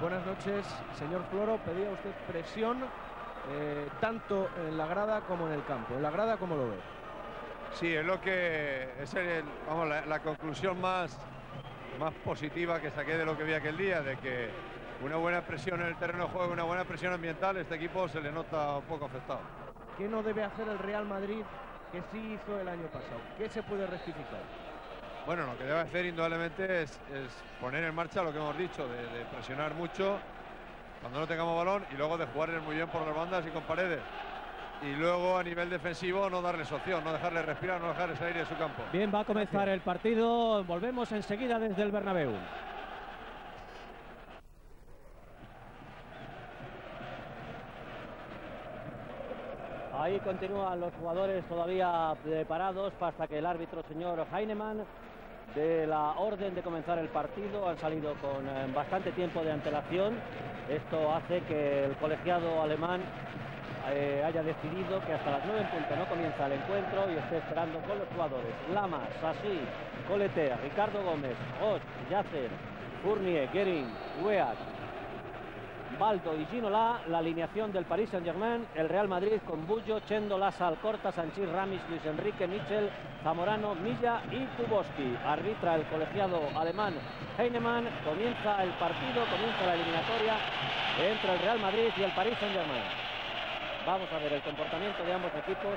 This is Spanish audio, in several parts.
buenas noches, señor Floro. Pedía usted presión eh, tanto en la grada como en el campo. ¿En la grada cómo lo ve? Sí, es lo que es el, vamos, la, conclusión más, más positiva que saqué de lo que vi aquel día, de que una buena presión en el terreno de juego, una buena presión ambiental, este equipo se le nota un poco afectado. ¿Qué no debe hacer el Real Madrid que sí hizo el año pasado? ¿Qué se puede rectificar? Bueno, lo que debe hacer indudablemente es, poner en marcha lo que hemos dicho, de, presionar mucho cuando no tengamos balón y luego de jugar muy bien por las bandas y con paredes. Y luego a nivel defensivo no darles opción, no dejarle respirar, no dejarle salir de su campo. Bien, va a comenzar el partido. Volvemos enseguida desde el Bernabéu. Ahí continúan los jugadores todavía preparados hasta que el árbitro, señor Heinemann, de la orden de comenzar el partido. Han salido con eh, bastante tiempo de antelación. Esto hace que el colegiado alemán eh, haya decidido que hasta las 9 en punto no comienza el encuentro y esté esperando con los jugadores. Lama, Sassi, Colete, Ricardo Gómez, Ross, Yacer, Fournier, Gering, Weat, Baldo y Ginola, la alineación del Paris Saint-Germain, el Real Madrid con Bullo, Chendo, Lasa, Alcorta, Sanchís, Ramis, Luis Enrique, Michel, Zamorano, Milla y Kuboski. Arbitra el colegiado alemán Heinemann, comienza el partido, comienza la eliminatoria entre el Real Madrid y el Paris Saint-Germain. Vamos a ver el comportamiento de ambos equipos.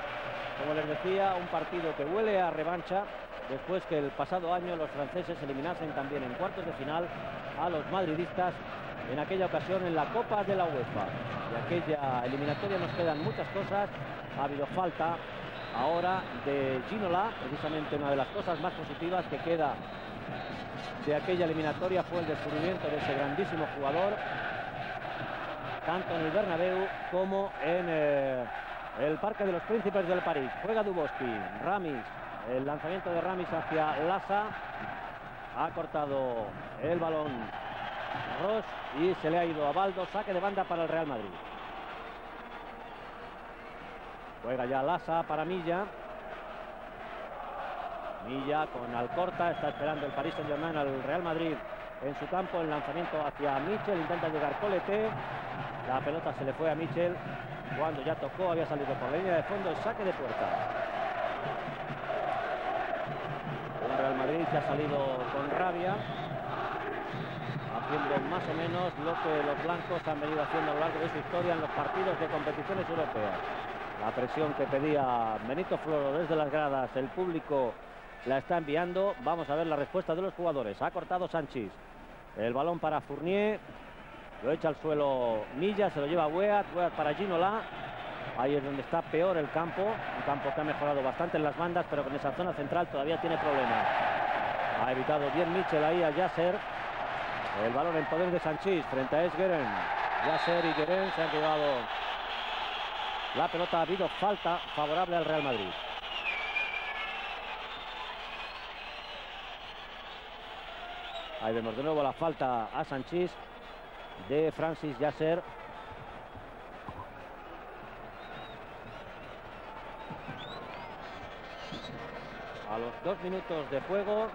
Como les decía, un partido que huele a revancha después que el pasado año los franceses eliminasen también en cuartos de final a los madridistas en aquella ocasión en la Copa de la UEFA. De aquella eliminatoria nos quedan muchas cosas. Ha habido falta ahora de Ginola, precisamente una de las cosas más positivas que queda de aquella eliminatoria fue el descubrimiento de ese grandísimo jugador, tanto en el Bernabéu como en eh, el Parque de los Príncipes del París. Juega Duboski, Ramis, el lanzamiento de Ramis hacia Lassa, ha cortado el balón Ross y se le ha ido a Baldo, saque de banda para el Real Madrid. Juega ya Lasa para Milla. Milla con Alcorta, está esperando el Paris Saint-Germain al Real Madrid en su campo, el lanzamiento hacia Michel, intenta llegar Colete, la pelota se le fue a Michel, cuando ya tocó, había salido por línea de fondo, el saque de puerta. El Real Madrid que ha salido con rabia, más o menos lo que los blancos han venido haciendo a lo largo de su historia en los partidos de competiciones europeas. La presión que pedía Benito Floro desde las gradas, el público la está enviando. Vamos a ver la respuesta de los jugadores. Ha cortado Sánchez. El balón para Fournier. Lo echa al suelo Milla, se lo lleva Weat. Weat para Ginola. Ahí es donde está peor el campo. Un campo que ha mejorado bastante en las bandas, pero con esa zona central todavía tiene problemas. Ha evitado bien Mitchell ahí a Yasser. El balón en poder de Sanchís frente a Esgeren. Yasser y Geren se han llevado la pelota. Ha habido falta favorable al Real Madrid. Ahí vemos de nuevo la falta a Sanchís de Francis Yasser. A los dos minutos de juego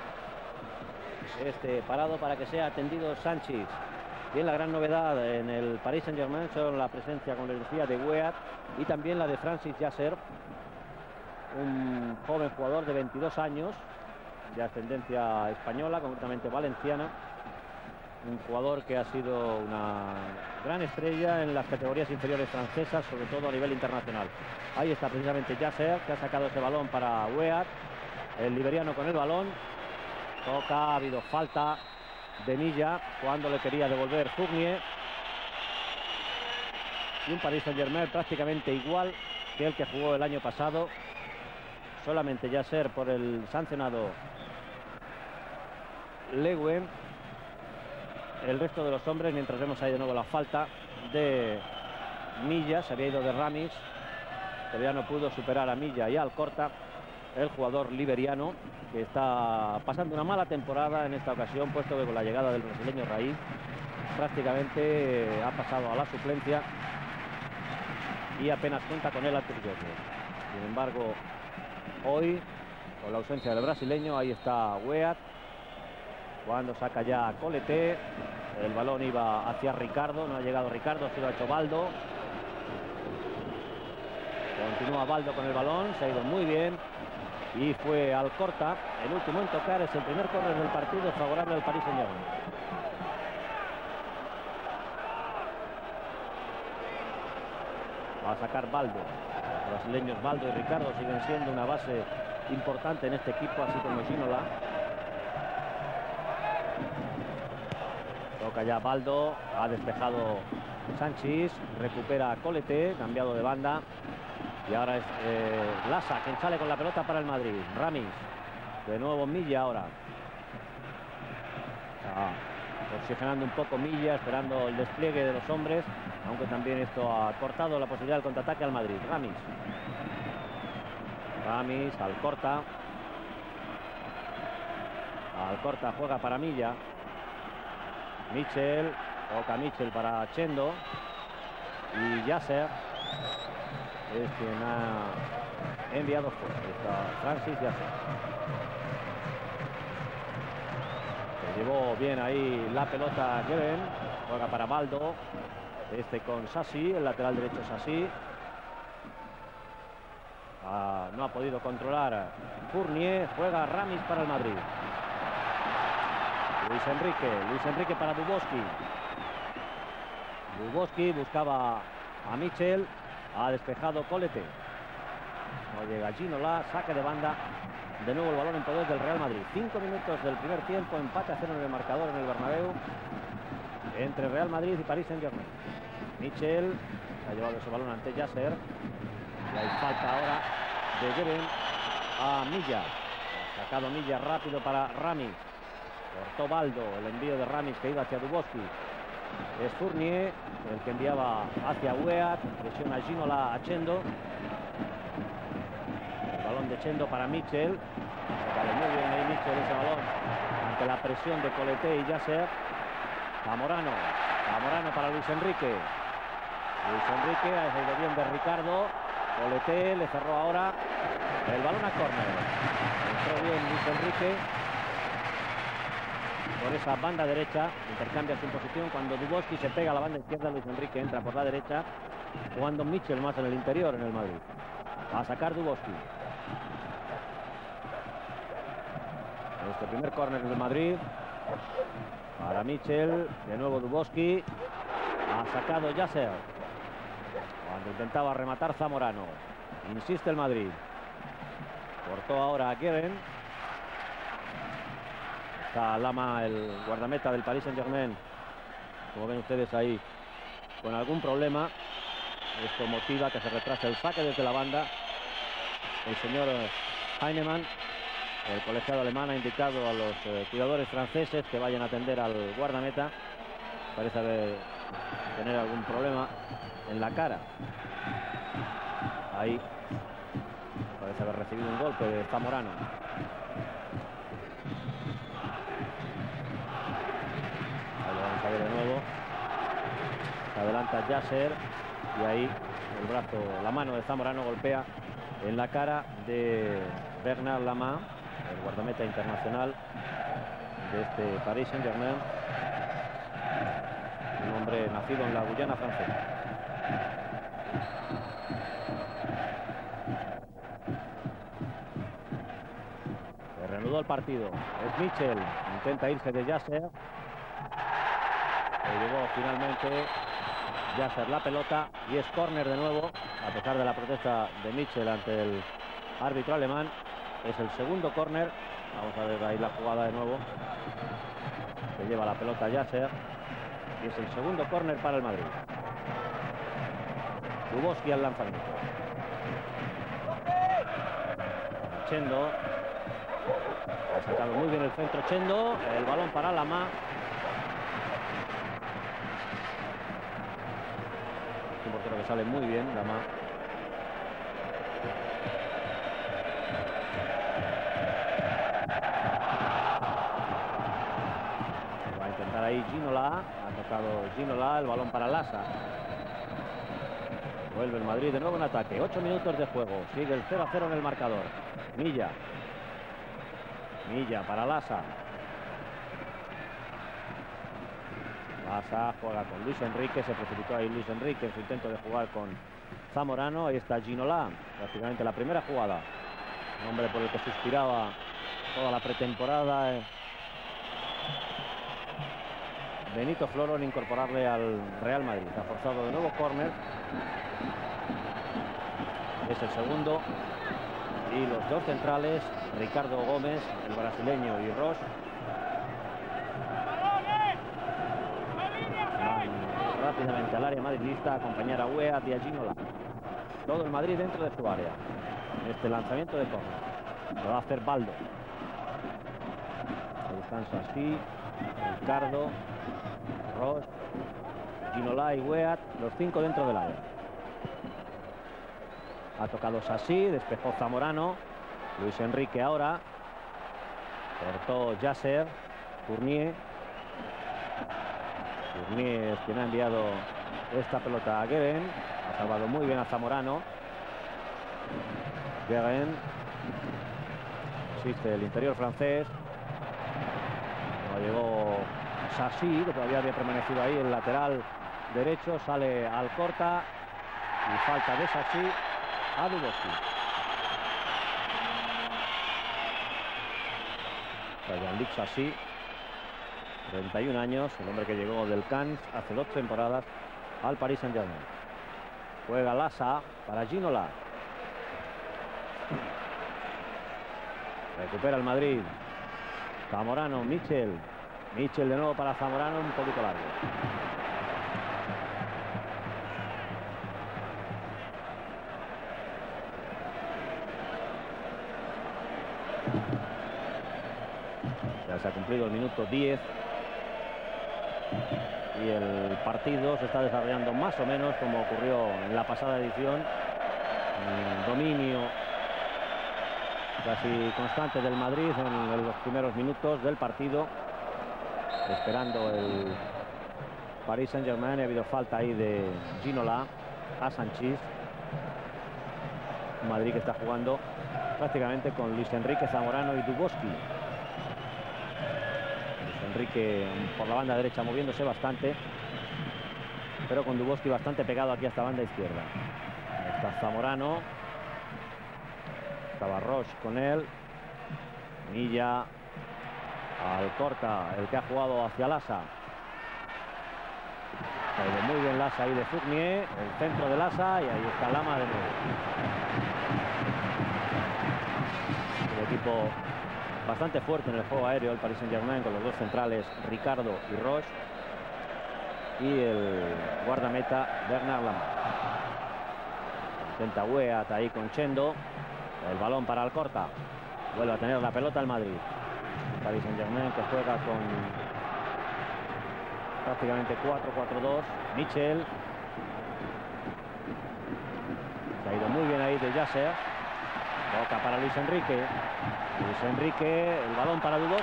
este parado para que sea atendido Sánchez. Bien, la gran novedad en el Paris Saint-Germain son la presencia, como les decía, de Weat y también la de Francis Yasser, un joven jugador de 22 años, de ascendencia española, concretamente valenciana, un jugador que ha sido una gran estrella en las categorías inferiores francesas, sobre todo a nivel internacional. Ahí está precisamente Yasser, que ha sacado ese balón para Weat, el liberiano con el balón, Toca, ha habido falta de Milla cuando le quería devolver Fournier. Y un Paris Saint Germain prácticamente igual que el que jugó el año pasado. Solamente ya ser por el sancionado Lewen. El resto de los hombres, mientras vemos ahí de nuevo la falta de Milla, se había ido de Ramis. Todavía no pudo superar a Milla y al Corta el jugador liberiano, que está pasando una mala temporada en esta ocasión, puesto que con la llegada del brasileño Raíz prácticamente ha pasado a la suplencia y apenas cuenta con él anterior. Sin embargo, hoy, con la ausencia del brasileño, ahí está Weat, cuando saca ya Colete, El balón iba hacia Ricardo, no ha llegado Ricardo, se lo ha hecho Baldo. Continúa Baldo con el balón, se ha ido muy bien y fue al corta. El último en tocar es el primer córner del partido favorable al Paris Saint-Germain. Va a sacar Baldo. Los brasileños Baldo y Ricardo siguen siendo una base importante en este equipo, así como Ginola. Toca ya Baldo, ha despejado Sánchez, recupera Colete, cambiado de banda. Y ahora es eh, Lasa quien sale con la pelota para el Madrid. Ramis, de nuevo Milla ahora. oxigenando un poco Milla, esperando el despliegue de los hombres, aunque también esto ha cortado la posibilidad del contraataque al Madrid. Ramis. Ramis, al corta. Al corta juega para Milla. Michel, toca Michel para Chendo. Y Yasser es quien ha enviado fuera. Está Francis Yasser. Se llevó bien ahí la pelota Geren. Juega para Baldo. Este con Sassi, el lateral derecho Sassi. Ah, no ha podido controlar Fournier. Juega Ramis para el Madrid. Luis Enrique. Luis Enrique para Duboski. Duboski buscaba a Michel. Ha despejado Colete. No llega Ginola. Saque de banda. De nuevo el balón en poder del Real Madrid. Cinco minutos del primer tiempo. Empate a cero en el marcador en el Bernabéu. Entre Real Madrid y París Saint-Germain. Michel ha llevado ese balón ante Yasser. Y hay falta ahora de Geren a Milla. Sacado Milla rápido para Ramis. Cortó Baldo el envío de Ramis que iba hacia Duboski. Es Fournier el que enviaba hacia Weat. Presiona Ginola a Chendo. El balón de Chendo para Michel. Vale muy bien ahí Michel ese balón. Ante la presión de Colete y Yasser. Zamorano. Zamorano para Luis Enrique. Luis Enrique salido bien de Ricardo. Colete le cerró ahora el balón a córner. Entró bien Luis Enrique por esa banda derecha, intercambia su posición cuando Duboski se pega a la banda izquierda, Luis Enrique entra por la derecha, jugando Mitchell más en el interior en el Madrid. A sacar Duboski. Este primer córner del Madrid. Para Mitchell, de nuevo Duboski. Ha sacado Yasser. Cuando intentaba rematar Zamorano. Insiste el Madrid. Cortó ahora a Kevin. Está Lama, el guardameta del Paris Saint-Germain. Como ven ustedes ahí, con algún problema. Esto motiva que se retrase el saque desde la banda. El señor Heinemann, el colegiado alemán, ha indicado a los eh, cuidadores franceses que vayan a atender al guardameta. Parece haber, tener algún problema en la cara. Ahí parece haber recibido un golpe de Zamorano. De nuevo. Adelanta Yasser y ahí el brazo, la mano de Zamorano golpea en la cara de Bernard Lama, el guardameta internacional de este Paris Saint-Germain. Un hombre nacido en la Guyana francesa. Se reanudó el partido. Es Mitchell. Intenta irse de Yasser. Le llegó finalmente Yasser la pelota y es córner de nuevo, a pesar de la protesta de Mitchell ante el árbitro alemán. Es el segundo córner. Vamos a ver ahí la jugada de nuevo. Se lleva la pelota Yasser. Y es el segundo córner para el Madrid. Duboski al lanzamiento. Chendo. Ha sacado muy bien el centro Chendo. El balón para Lama. Un portero que sale muy bien, Lama. Va a intentar ahí Ginola. Ha tocado Ginola, el balón para Lasa. Vuelve el Madrid de nuevo en ataque. Ocho minutos de juego. Sigue el 0 a 0 en el marcador. Milla. Milla para Lasa. Lasa juega con Luis Enrique, se precipitó ahí Luis Enrique en su intento de jugar con Zamorano. Ahí está Ginola, prácticamente la primera jugada. Un hombre por el que suspiraba toda la pretemporada. eh. Benito Floro en incorporarle al Real Madrid. Ha forzado de nuevo córner. Es el segundo. Y los dos centrales, Ricardo Gómez, el brasileño y Ross. Van rápidamente al área madridista a acompañar a Wea. Todo el Madrid dentro de su área. En este lanzamiento de córner. Lo va a hacer Baldo. Descansa así. Ricardo. Ross. Ginola y Weat. Los cinco dentro del área. Ha tocado Sassi, despejó Zamorano. Luis Enrique ahora. Cortó Yasser. Fournier. Fournier es quien ha enviado esta pelota a Guerin. Ha salvado muy bien a Zamorano. Guerin. Existe el interior francés. No llegó Sassi, que todavía había permanecido ahí el lateral derecho. Sale al corta. Y falta de Sassi a Duboski. Jean-Luc Sassi, 31 años, el hombre que llegó del Cannes hace dos temporadas al Paris Saint-Germain. Juega Lassa para Ginola. Recupera el Madrid. Zamorano, Michel. Michel de nuevo para Zamorano, un poquito largo. Ya se ha cumplido el minuto 10 y el partido se está desarrollando más o menos como ocurrió en la pasada edición. Un dominio casi constante del Madrid en los primeros minutos del partido. Esperando el Paris Saint-Germain. Ha habido falta ahí de Ginola a Sanchís. Madrid que está jugando prácticamente con Luis Enrique Zamorano y Duboski. Enrique por la banda derecha moviéndose bastante, pero con Duboski bastante pegado aquí hasta banda izquierda. Está Zamorano. Estaba Roche con él. Milla al corta, el que ha jugado hacia Lasa. Muy bien Lasa ahí de Fournier, el centro de Lasa y ahí está Lama de nuevo. El equipo bastante fuerte en el juego aéreo el Paris Saint Germain con los dos centrales Ricardo y Roche y el guardameta Bernard Lama. Intenta Weat ahí con Chendo. El balón para Alcorta. Vuelve a tener la pelota el Madrid. Paris Saint Germain que juega con prácticamente 4-4-2. Michel. Se ha ido muy bien ahí de Yasser. Toca para Luis Enrique. Enrique, el balón para fuera.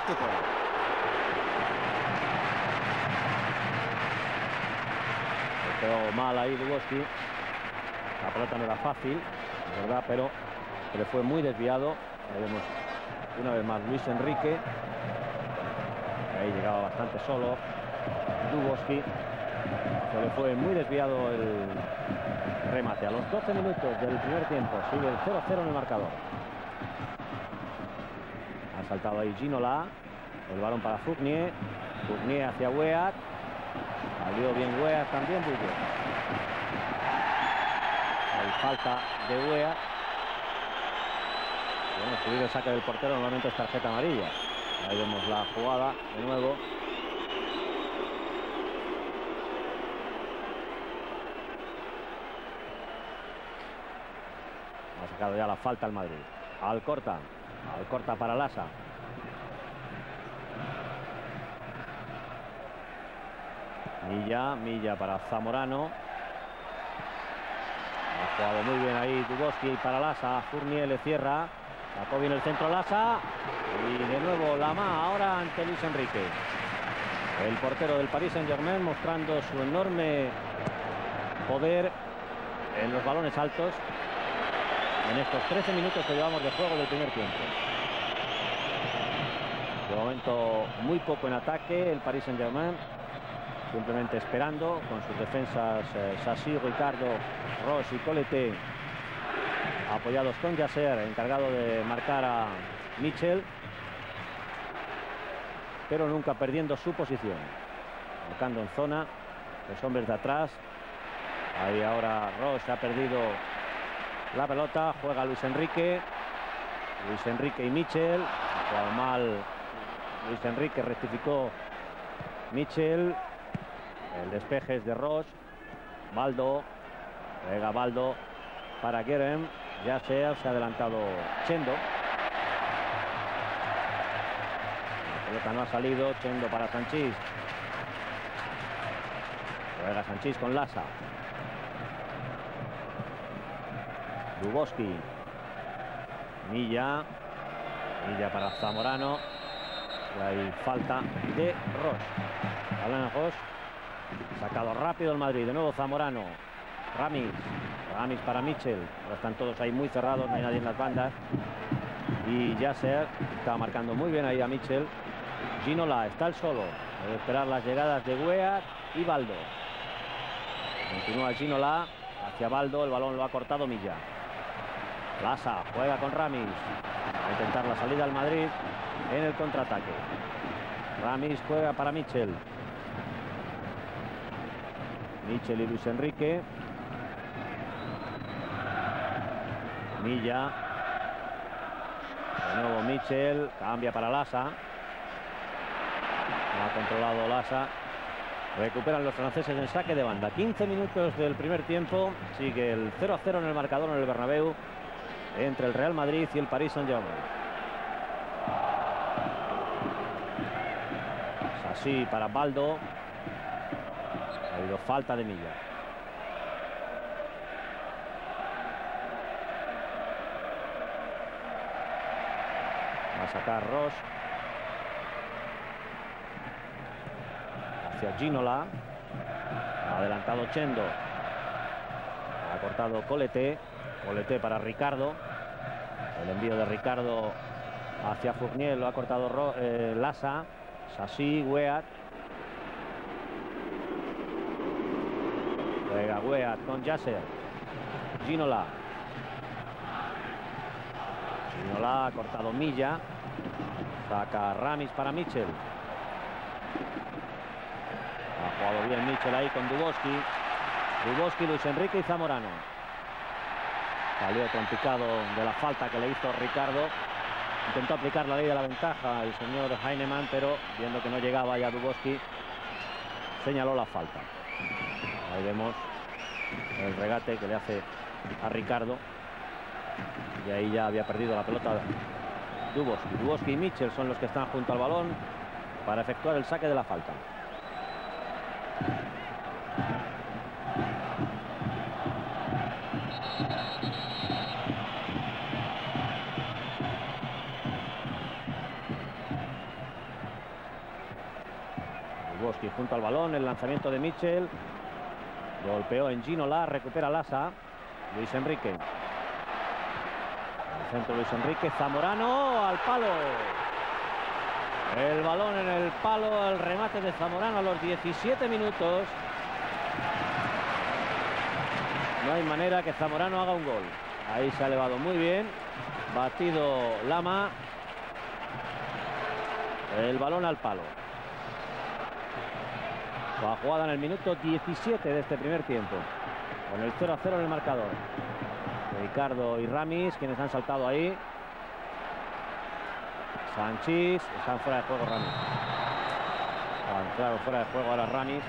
Se quedó mal ahí Duboski. La pelota no era fácil, verdad, pero le fue muy desviado. Vemos una vez más Luis Enrique. Ahí llegaba bastante solo. Duboski. Se le fue muy desviado el remate. A los 12 minutos del primer tiempo sigue el 0-0 en el marcador. Saltado ahí Ginola. El balón para Fournier. Fournier hacia Weat. Salió bien Weat también. Hay falta de Weat. Bueno, subir el saque del portero normalmente es tarjeta amarilla. Ahí vemos la jugada de nuevo. Ha sacado ya la falta al Madrid. Alcorta. Alcorta para Lasa. Milla, Milla para Zamorano. Ha jugado muy bien ahí Duboski para Lasa. Fournier le cierra. Sacó bien el centro Lasa. Y de nuevo Lama ahora ante Luis Enrique. El portero del Paris Saint Germain mostrando su enorme poder en los balones altos en estos 13 minutos que llevamos de juego del primer tiempo. De momento muy poco en ataque el Paris Saint Germain. simplemente esperando con sus defensas eh, Sassi, Ricardo, Ross y Colete apoyados con Yasser, encargado de marcar a Mitchell, pero nunca perdiendo su posición. Marcando en zona, los hombres de atrás. Ahí ahora Ross ha perdido la pelota, juega Luis Enrique. Luis Enrique y Mitchell. Ha mal Luis Enrique, rectificó Mitchell. El despeje es de Ross. Baldo. Juega Baldo para Kerem. Ya se ha adelantado Chendo. La pelota no ha salido. Chendo para Sanchís. Juega Sanchís con Lasa. Duboski. Milla. Milla para Zamorano. Hay falta de Ross. Alan Ross. Sacado rápido el Madrid. De nuevo Zamorano. Ramis. Ramis para Mitchell. Ahora están todos ahí muy cerrados. No hay nadie en las bandas. Y Yasser está marcando muy bien ahí a Mitchell. Ginola está el solo. Debe esperar las llegadas de Weah y Baldo. Continúa Ginola hacia Baldo. El balón lo ha cortado Milla. Lasa juega con Ramis. A intentar la salida al Madrid en el contraataque. Ramis juega para Mitchell. Mitchell y Luis Enrique. Milla. De nuevo Mitchell. Cambia para Lasa. Ha controlado Lasa. Recuperan los franceses en saque de banda. 15 minutos del primer tiempo. Sigue el 0 a 0 en el marcador en el Bernabéu entre el Real Madrid y el Paris Saint-Germain. Así para Baldo. Ha habido falta de milla. Va a sacar Ross. Hacia Ginola. Ha adelantado Chendo. Ha cortado Colete. Colete para Ricardo. El envío de Ricardo hacia Fournier lo ha cortado Ro eh, Lassa. Sassi, Weat. Juega Weat con Yasser. Ginola. Ginola ha cortado Milla. Saca Ramis para Mitchell. Ha jugado bien Mitchell ahí con Duboski. Duboski, Luis Enrique y Zamorano. Salió trompicado de la falta que le hizo Ricardo. Intentó aplicar la ley de la ventaja el señor Heinemann, pero viendo que no llegaba ya Duboski, señaló la falta. Ahí vemos el regate que le hace a Ricardo. Y ahí ya había perdido la pelota Duboski. Duboski y Mitchell son los que están junto al balón para efectuar el saque de la falta. Al balón, el lanzamiento de Mitchell. Golpeó en Ginola, recupera Lasa. Luis Enrique. El centro Luis Enrique, Zamorano al palo. El balón en el palo, el remate de Zamorano a los 17 minutos. No hay manera que Zamorano haga un gol. Ahí se ha elevado muy bien. Batido Lama. El balón al palo. La jugada en el minuto 17 de este primer tiempo. Con el 0 a 0 en el marcador. Ricardo y Ramis, quienes han saltado ahí. Sanchís, están fuera de juego Ramis. Fuera de juego ahora Ramis.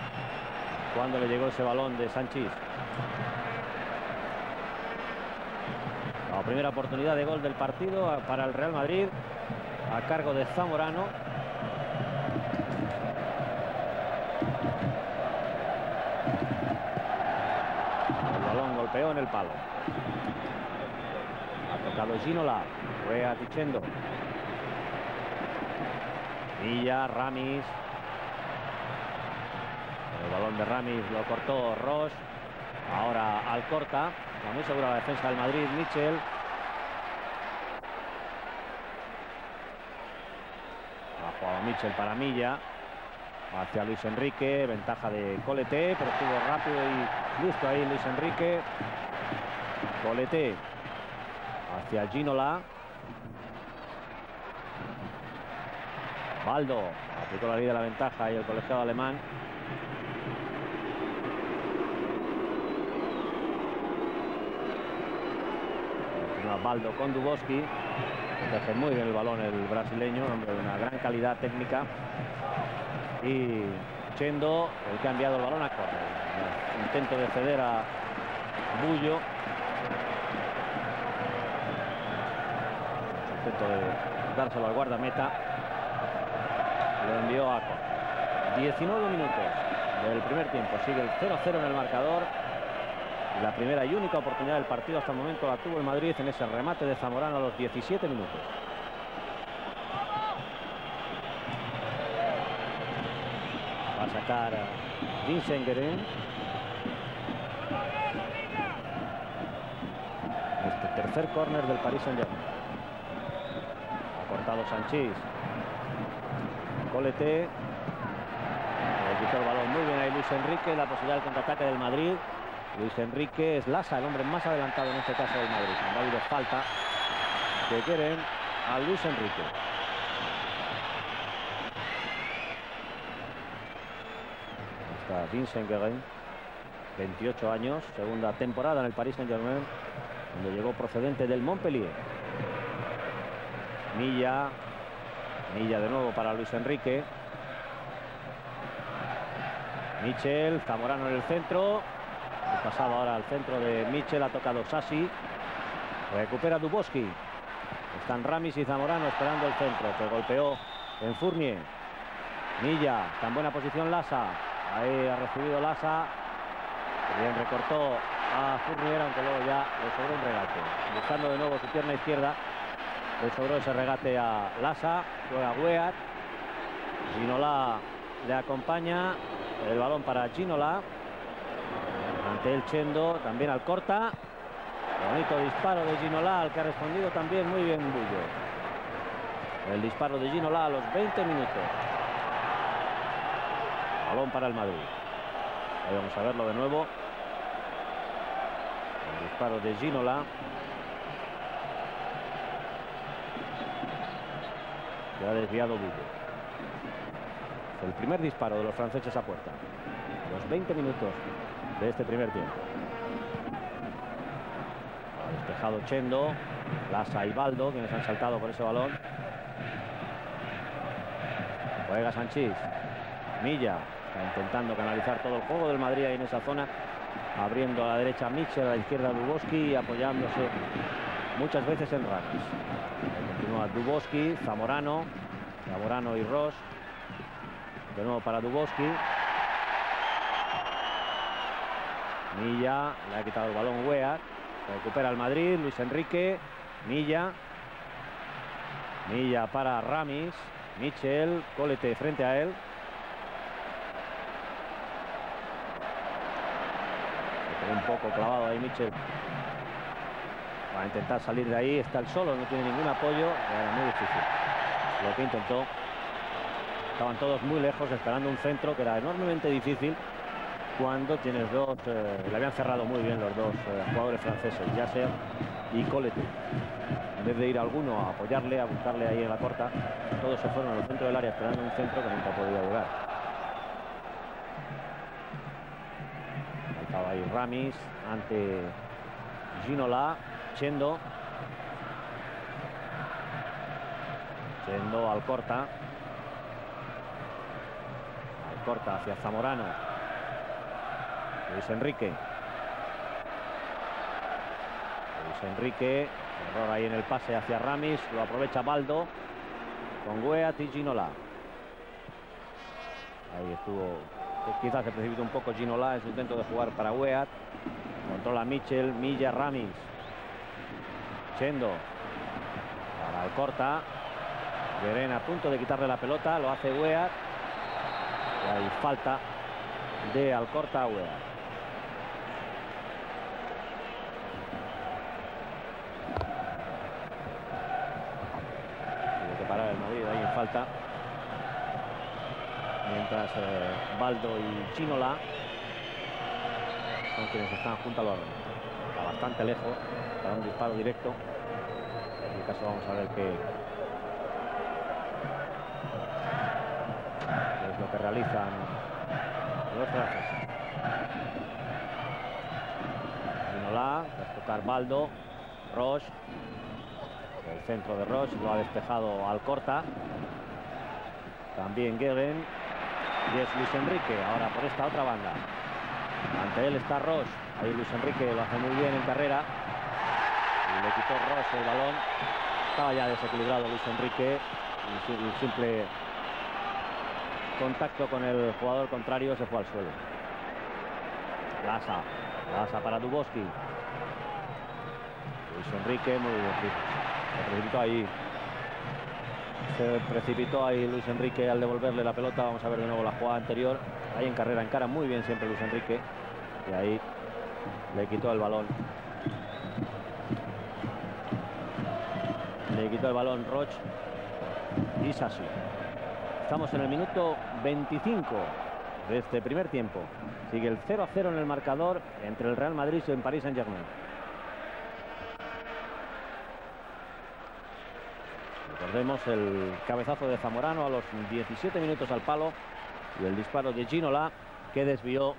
Cuando le llegó ese balón de Sanchís. La primera oportunidad de gol del partido para el Real Madrid a cargo de Zamorano. El palo. Ha tocado Ginola. Fue a Tichendo. Villa, Ramis. El balón de Ramis lo cortó Ross. Ahora Alcorta. Está muy segura la defensa del Madrid. Mitchell. Ha jugado Mitchell para Milla. hacia Luis Enrique, ventaja de Colete, pero estuvo rápido y listo ahí Luis Enrique. Colete hacia Ginola. Baldo aplicó la ley de la ventaja y el colegiado alemán. Baldo con Duboski. Protege muy bien el balón el brasileño, hombre de una gran calidad técnica. Y Chendo, el que ha enviado el balón a correr. Intento de ceder a Bullo. Intento de dárselo al guardameta. Lo envió a correr. 19 minutos del primer tiempo. Sigue el 0-0 en el marcador. La primera y única oportunidad del partido hasta el momento la tuvo el Madrid en ese remate de Zamorano a los 17 minutos. Va a sacar Vincent. Este tercer córner del Paris Saint-Germain. Ha cortado Sanchís. Colete. El balón muy bien ahí Luis Enrique. La posibilidad del contraataque del Madrid. Luis Enrique es Lasa, el hombre más adelantado en este caso del Madrid. Han habido falta que quieren a Luis Enrique. Está Vincent Guerin, 28 años, segunda temporada en el Paris Saint-Germain, donde llegó procedente del Montpellier. Milla, Milla de nuevo para Luis Enrique. Michel, Zamorano en el centro, pasado ahora al centro de Michel, ha tocado Sassi. Recupera Duboski. Están Ramis y Zamorano esperando el centro, que golpeó en Fournier. Milla, tan buena posición Lasa. Ahí ha recibido Lasa. Bien recortó a Fournier, aunque luego ya le sobró un regate. Buscando de nuevo su pierna izquierda. Le sobró ese regate a Lasa. Juega Weat. Ginola le acompaña. El balón para Ginola ante el Chendo, también al corta. Bonito disparo de Ginola, al que ha respondido también muy bien Bullo. El disparo de Ginola a los 20 minutos. Balón para el Madrid. Ahí vamos a verlo de nuevo. El disparo de Ginola. Ha desviado Bullo. El primer disparo de los franceses a puerta. Los 20 minutos de este primer tiempo. Ha despejado Chendo, Lasa y Baldo, quienes han saltado por ese balón. Juega Sanchís. Milla intentando canalizar todo el juego del Madrid ahí en esa zona. Abriendo a la derecha Mitchell, a la izquierda Duboski y apoyándose muchas veces en Ramis. Continúa Duboski, Zamorano, Zamorano y Ross. De nuevo para Duboski. Milla, le ha quitado el balón Weah. Recupera el Madrid, Luis Enrique. Milla. Milla para Ramis. Michel, Colete frente a él. un poco clavado ahí Michel. Va a intentar salir de ahí. Está el solo, no tiene ningún apoyo. Era muy difícil. Lo que intentó. Estaban todos muy lejos esperando un centro que era enormemente difícil cuando tienes dos, eh, le habían cerrado muy bien los dos eh, jugadores franceses, Yasser y Colete. En vez de ir a alguno a apoyarle, a buscarle ahí en la corta, todos se fueron al centro del área esperando un centro que nunca podía llegar. Estaba ahí Ramis ante Ginola, Chendo. Chendo al corta. Al corta hacia Zamorano. Luis Enrique. Luis Enrique, error ahí en el pase hacia Ramis, lo aprovecha Baldo con Weat y Ginola. Ahí estuvo, quizás se precipitó un poco Ginola en su intento de jugar para Weat. Controla Michel, Milla, Ramis. Chendo. Para el corta. A punto de quitarle la pelota, lo hace Weat. Y hay falta de Alcorta a Weat. mientras eh, Baldo y Chinola son quienes están junto al balón. Bastante lejos para un disparo directo. En este caso vamos a ver qué, es lo que realizan los franceses. Chinola, tras tocar Baldo, Roche, el centro de Roche lo ha despejado al corta. También Gegen. Y es Luis Enrique, ahora por esta otra banda. Ante él está Roche. Ahí Luis Enrique lo hace muy bien en carrera. Le quitó Roche el balón. Estaba ya desequilibrado Luis Enrique. Simple contacto con el jugador contrario se fue al suelo. Lasa. Lasa para Duboski. Luis Enrique, muy bien. Se precipitó ahí. Se precipitó ahí Luis Enrique al devolverle la pelota. Vamos a ver de nuevo la jugada anterior. Ahí en carrera, encara muy bien siempre Luis Enrique. Y ahí le quitó el balón. Le quitó el balón Roche. Y Sassi. Estamos en el minuto 25 de este primer tiempo. Sigue el 0 a 0 en el marcador entre el Real Madrid y el Paris Saint Germain. Recordemos el cabezazo de Zamorano a los 17 minutos al palo y el disparo de Ginola que desvió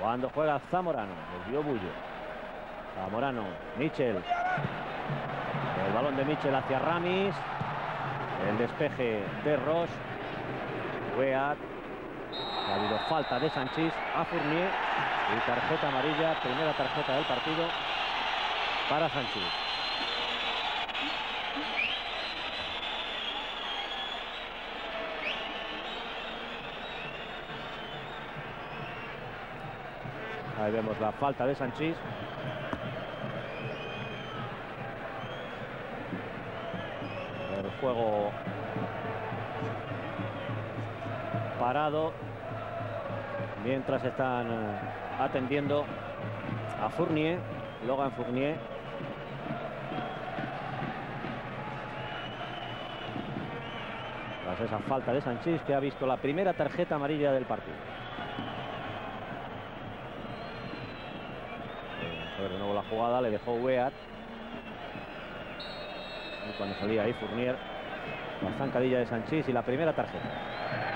cuando juega Zamorano. Desvió Bullo. Zamorano, Michel. El balón de Michel hacia Ramis. El despeje de Roche. Weat. Ha habido falta de Sanchís a Fournier y tarjeta amarilla, primera tarjeta del partido para Sanchís. Ahí vemos la falta de Sanchís. El juego parado mientras están eh, atendiendo a Fournier, Logan Fournier. Tras esa falta de Sanchís que ha visto la primera tarjeta amarilla del partido. A ver de nuevo la jugada, le dejó Weat. Y cuando salía ahí Fournier, la zancadilla de Sanchís y la primera tarjeta.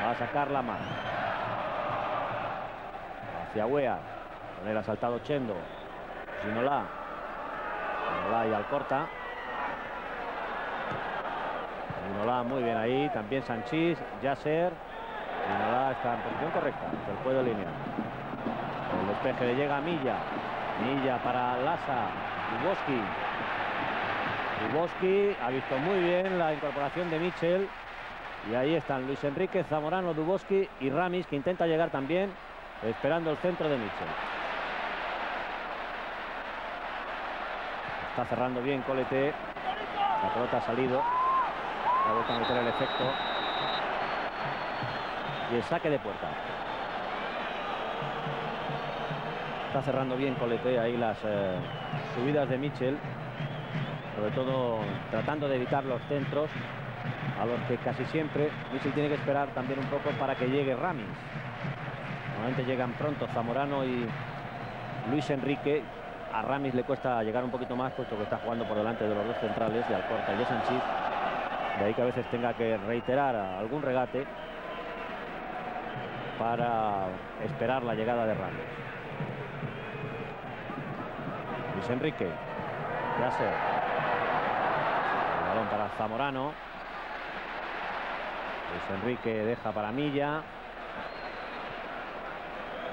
Va a sacarla más. Hacia Weat. Con él ha saltado Chendo. Ginola. Ginola y Alcorta. Ginola muy bien ahí. También Sanchís, Yasser. Ginola está en posición correcta. Se puede alinear. El despeje le llega Milla. Milla para Lasa. Duboski. Duboski ha visto muy bien la incorporación de Michel. Y ahí están Luis Enrique, Zamorano, Duboski y Ramis, que intenta llegar también, esperando el centro de Michel. Está cerrando bien Colete. La pelota ha salido. A meter el efecto. Y el saque de puerta. Está cerrando bien Colete ahí las eh, subidas de Michel. Sobre todo tratando de evitar los centros a los que casi siempre Michel tiene que esperar también un poco para que llegue Ramis. Normalmente llegan pronto Zamorano y Luis Enrique. A Ramis le cuesta llegar un poquito más puesto que está jugando por delante de los dos centrales, de Alcorta y de Sanchís. De ahí que a veces tenga que reiterar algún regate para esperar la llegada de Ramis. Luis Enrique. Yasser. El balón para Zamorano. Luis Enrique deja para Milla.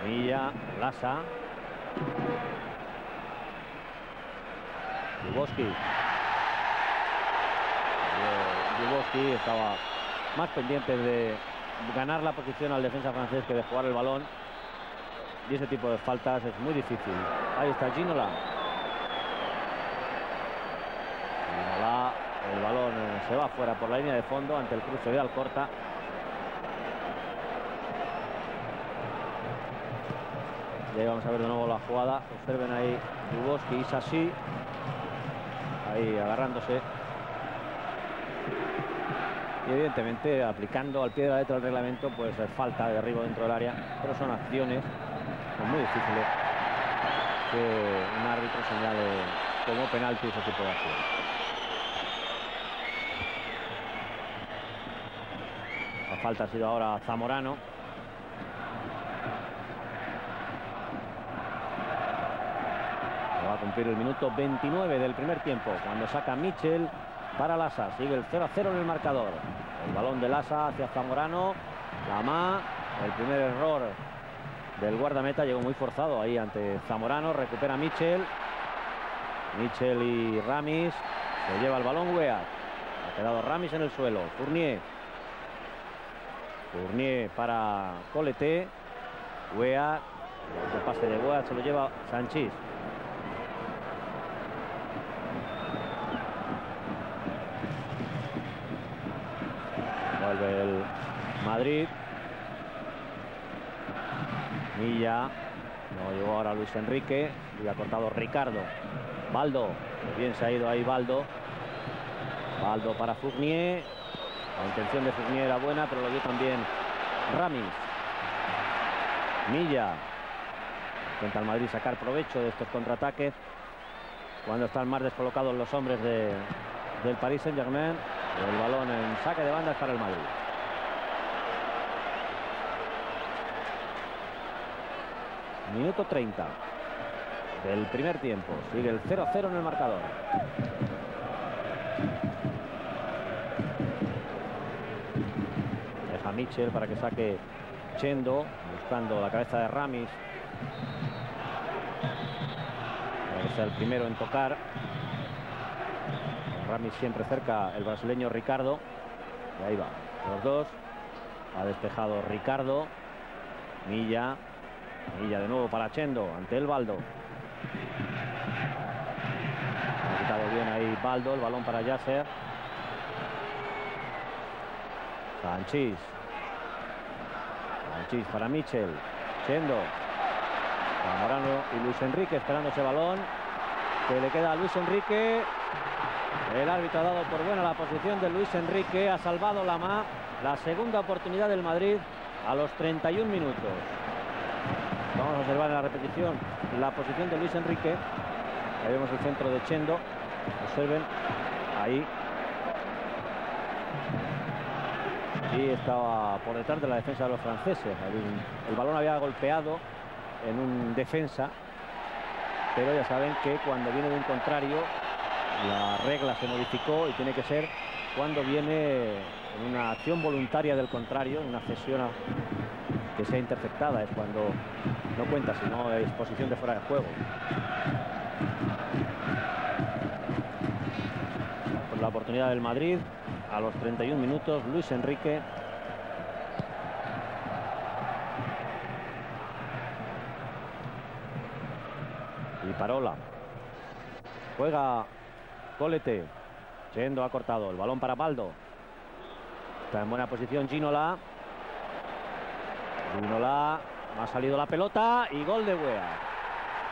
Milla, Lasa. Duboski. Duboski estaba más pendiente de ganar la posición al defensa francés que de jugar el balón. Y ese tipo de faltas es muy difícil. Ahí está. Ginola, el balón eh, se va fuera por la línea de fondo ante el cruce de Alcorta. Y ahí vamos a ver de nuevo la jugada. Observen ahí Duboski y Sassi. Ahí agarrándose. y evidentemente aplicando al pie de la letra del reglamento pues falta de derribo dentro del área, pero son acciones muy difíciles que un árbitro señale como penalti ese tipo de acción. Falta ha sido ahora Zamorano. Va a cumplir el minuto 29 del primer tiempo cuando saca Michel para Lasa. Sigue el 0 a 0 en el marcador. El balón de Lasa hacia Zamorano. Lama. El primer error del guardameta llegó muy forzado ahí ante Zamorano. Recupera Michel. Michel y Ramis. Se lleva el balón Weat. Ha quedado Ramis en el suelo. Fournier. Fournier para Colete. Weat. El pase de Weat se lo lleva Sánchez. el Madrid. Milla. No llegó ahora Luis Enrique. Y ha cortado Ricardo. Baldo. Bien se ha ido ahí Baldo. Baldo para Fournier. La intención de Fournier era buena, pero lo dio también Ramis. Milla. Intenta el Madrid sacar provecho de estos contraataques. Cuando están más descolocados los hombres de, del Paris Saint-Germain. El balón en saque de bandas para el Madrid. Minuto 30 del primer tiempo. Sigue el 0-0 en el marcador. Deja Mitchell para que saque Chendo, buscando la cabeza de Ramis. Para el primero en tocar. Ramis siempre cerca el brasileño Ricardo. Y ahí va. Los dos. Ha despejado Ricardo. Milla. Milla de nuevo para Chendo. Ante el Baldo. Ha quitado bien ahí Baldo. El balón para Yasser. Sanchís. Sanchís para Michel. Chendo. Zamorano y Luis Enrique esperando ese balón. Que le queda a Luis Enrique. El árbitro ha dado por buena la posición de Luis Enrique, ha salvado la MA, la segunda oportunidad del Madrid a los 31 minutos. Vamos a observar en la repetición la posición de Luis Enrique. Vemos el centro de Chendo. Observen, ahí. Y estaba por detrás de la defensa de los franceses. El, balón había golpeado en un defensa, pero ya saben que cuando viene de un contrario la regla se modificó y tiene que ser cuando viene en una acción voluntaria del contrario, una cesión que sea interceptada, es cuando no cuenta, sino es posición de fuera de juego. Por la oportunidad del Madrid, a los 31 minutos, Luis Enrique. Y Parola. Juega Colete. Chendo ha cortado. El balón para Baldo. Está en buena posición Ginola. Ginola. Ha salido la pelota y gol de Wea.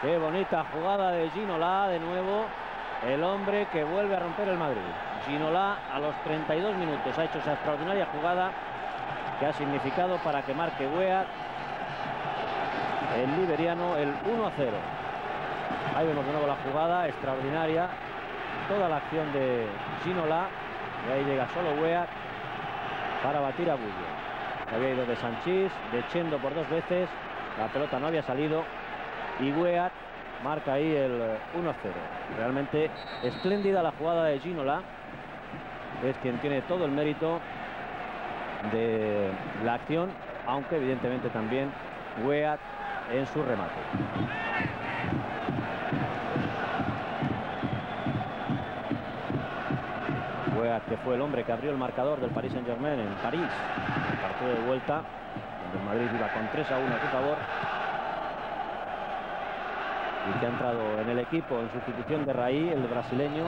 Qué bonita jugada de Ginola de nuevo. El hombre que vuelve a romper el Madrid. Ginola a los 32 minutos ha hecho esa extraordinaria jugada que ha significado para que marque Wea el liberiano el 1 a 0. Ahí vemos de nuevo la jugada extraordinaria toda la acción de Ginola. Y ahí llega solo Weat para batir a Bullo. Había ido de Sanchís, de Chendo por dos veces. La pelota no había salido. Y Weat marca ahí el 1-0. Realmente espléndida la jugada de Ginola. Es quien tiene todo el mérito de la acción, aunque evidentemente también Weat en su remate. que fue el hombre que abrió el marcador del Paris Saint Germain en París, el partido de vuelta, donde Madrid iba con 3 a 1 a su favor, y que ha entrado en el equipo en sustitución de Raí, el brasileño,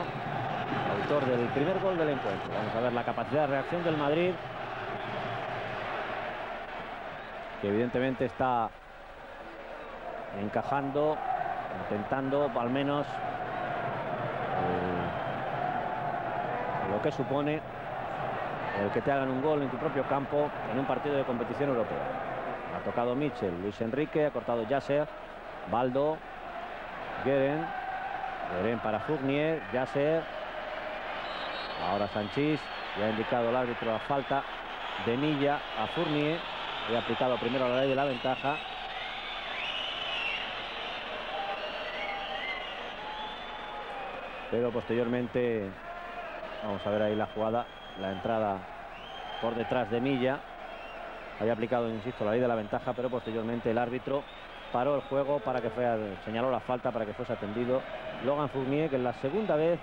autor del primer gol del encuentro. Vamos a ver la capacidad de reacción del Madrid, que evidentemente está encajando, intentando al menos lo que supone el que te hagan un gol en tu propio campo en un partido de competición europea. Ha tocado Mitchell, Luis Enrique, ha cortado Yasser, Baldo, Geren, Geren para Fournier, Yasser, ahora Sanchís, y ha indicado el árbitro la falta de Milla a Fournier, y ha aplicado primero la ley de la ventaja. Pero posteriormente, vamos a ver ahí la jugada, la entrada por detrás de Milla. Había aplicado, insisto, la ley de la ventaja, pero posteriormente el árbitro paró el juego para que fuera, señaló la falta para que fuese atendido Logan Fournier, que es la segunda vez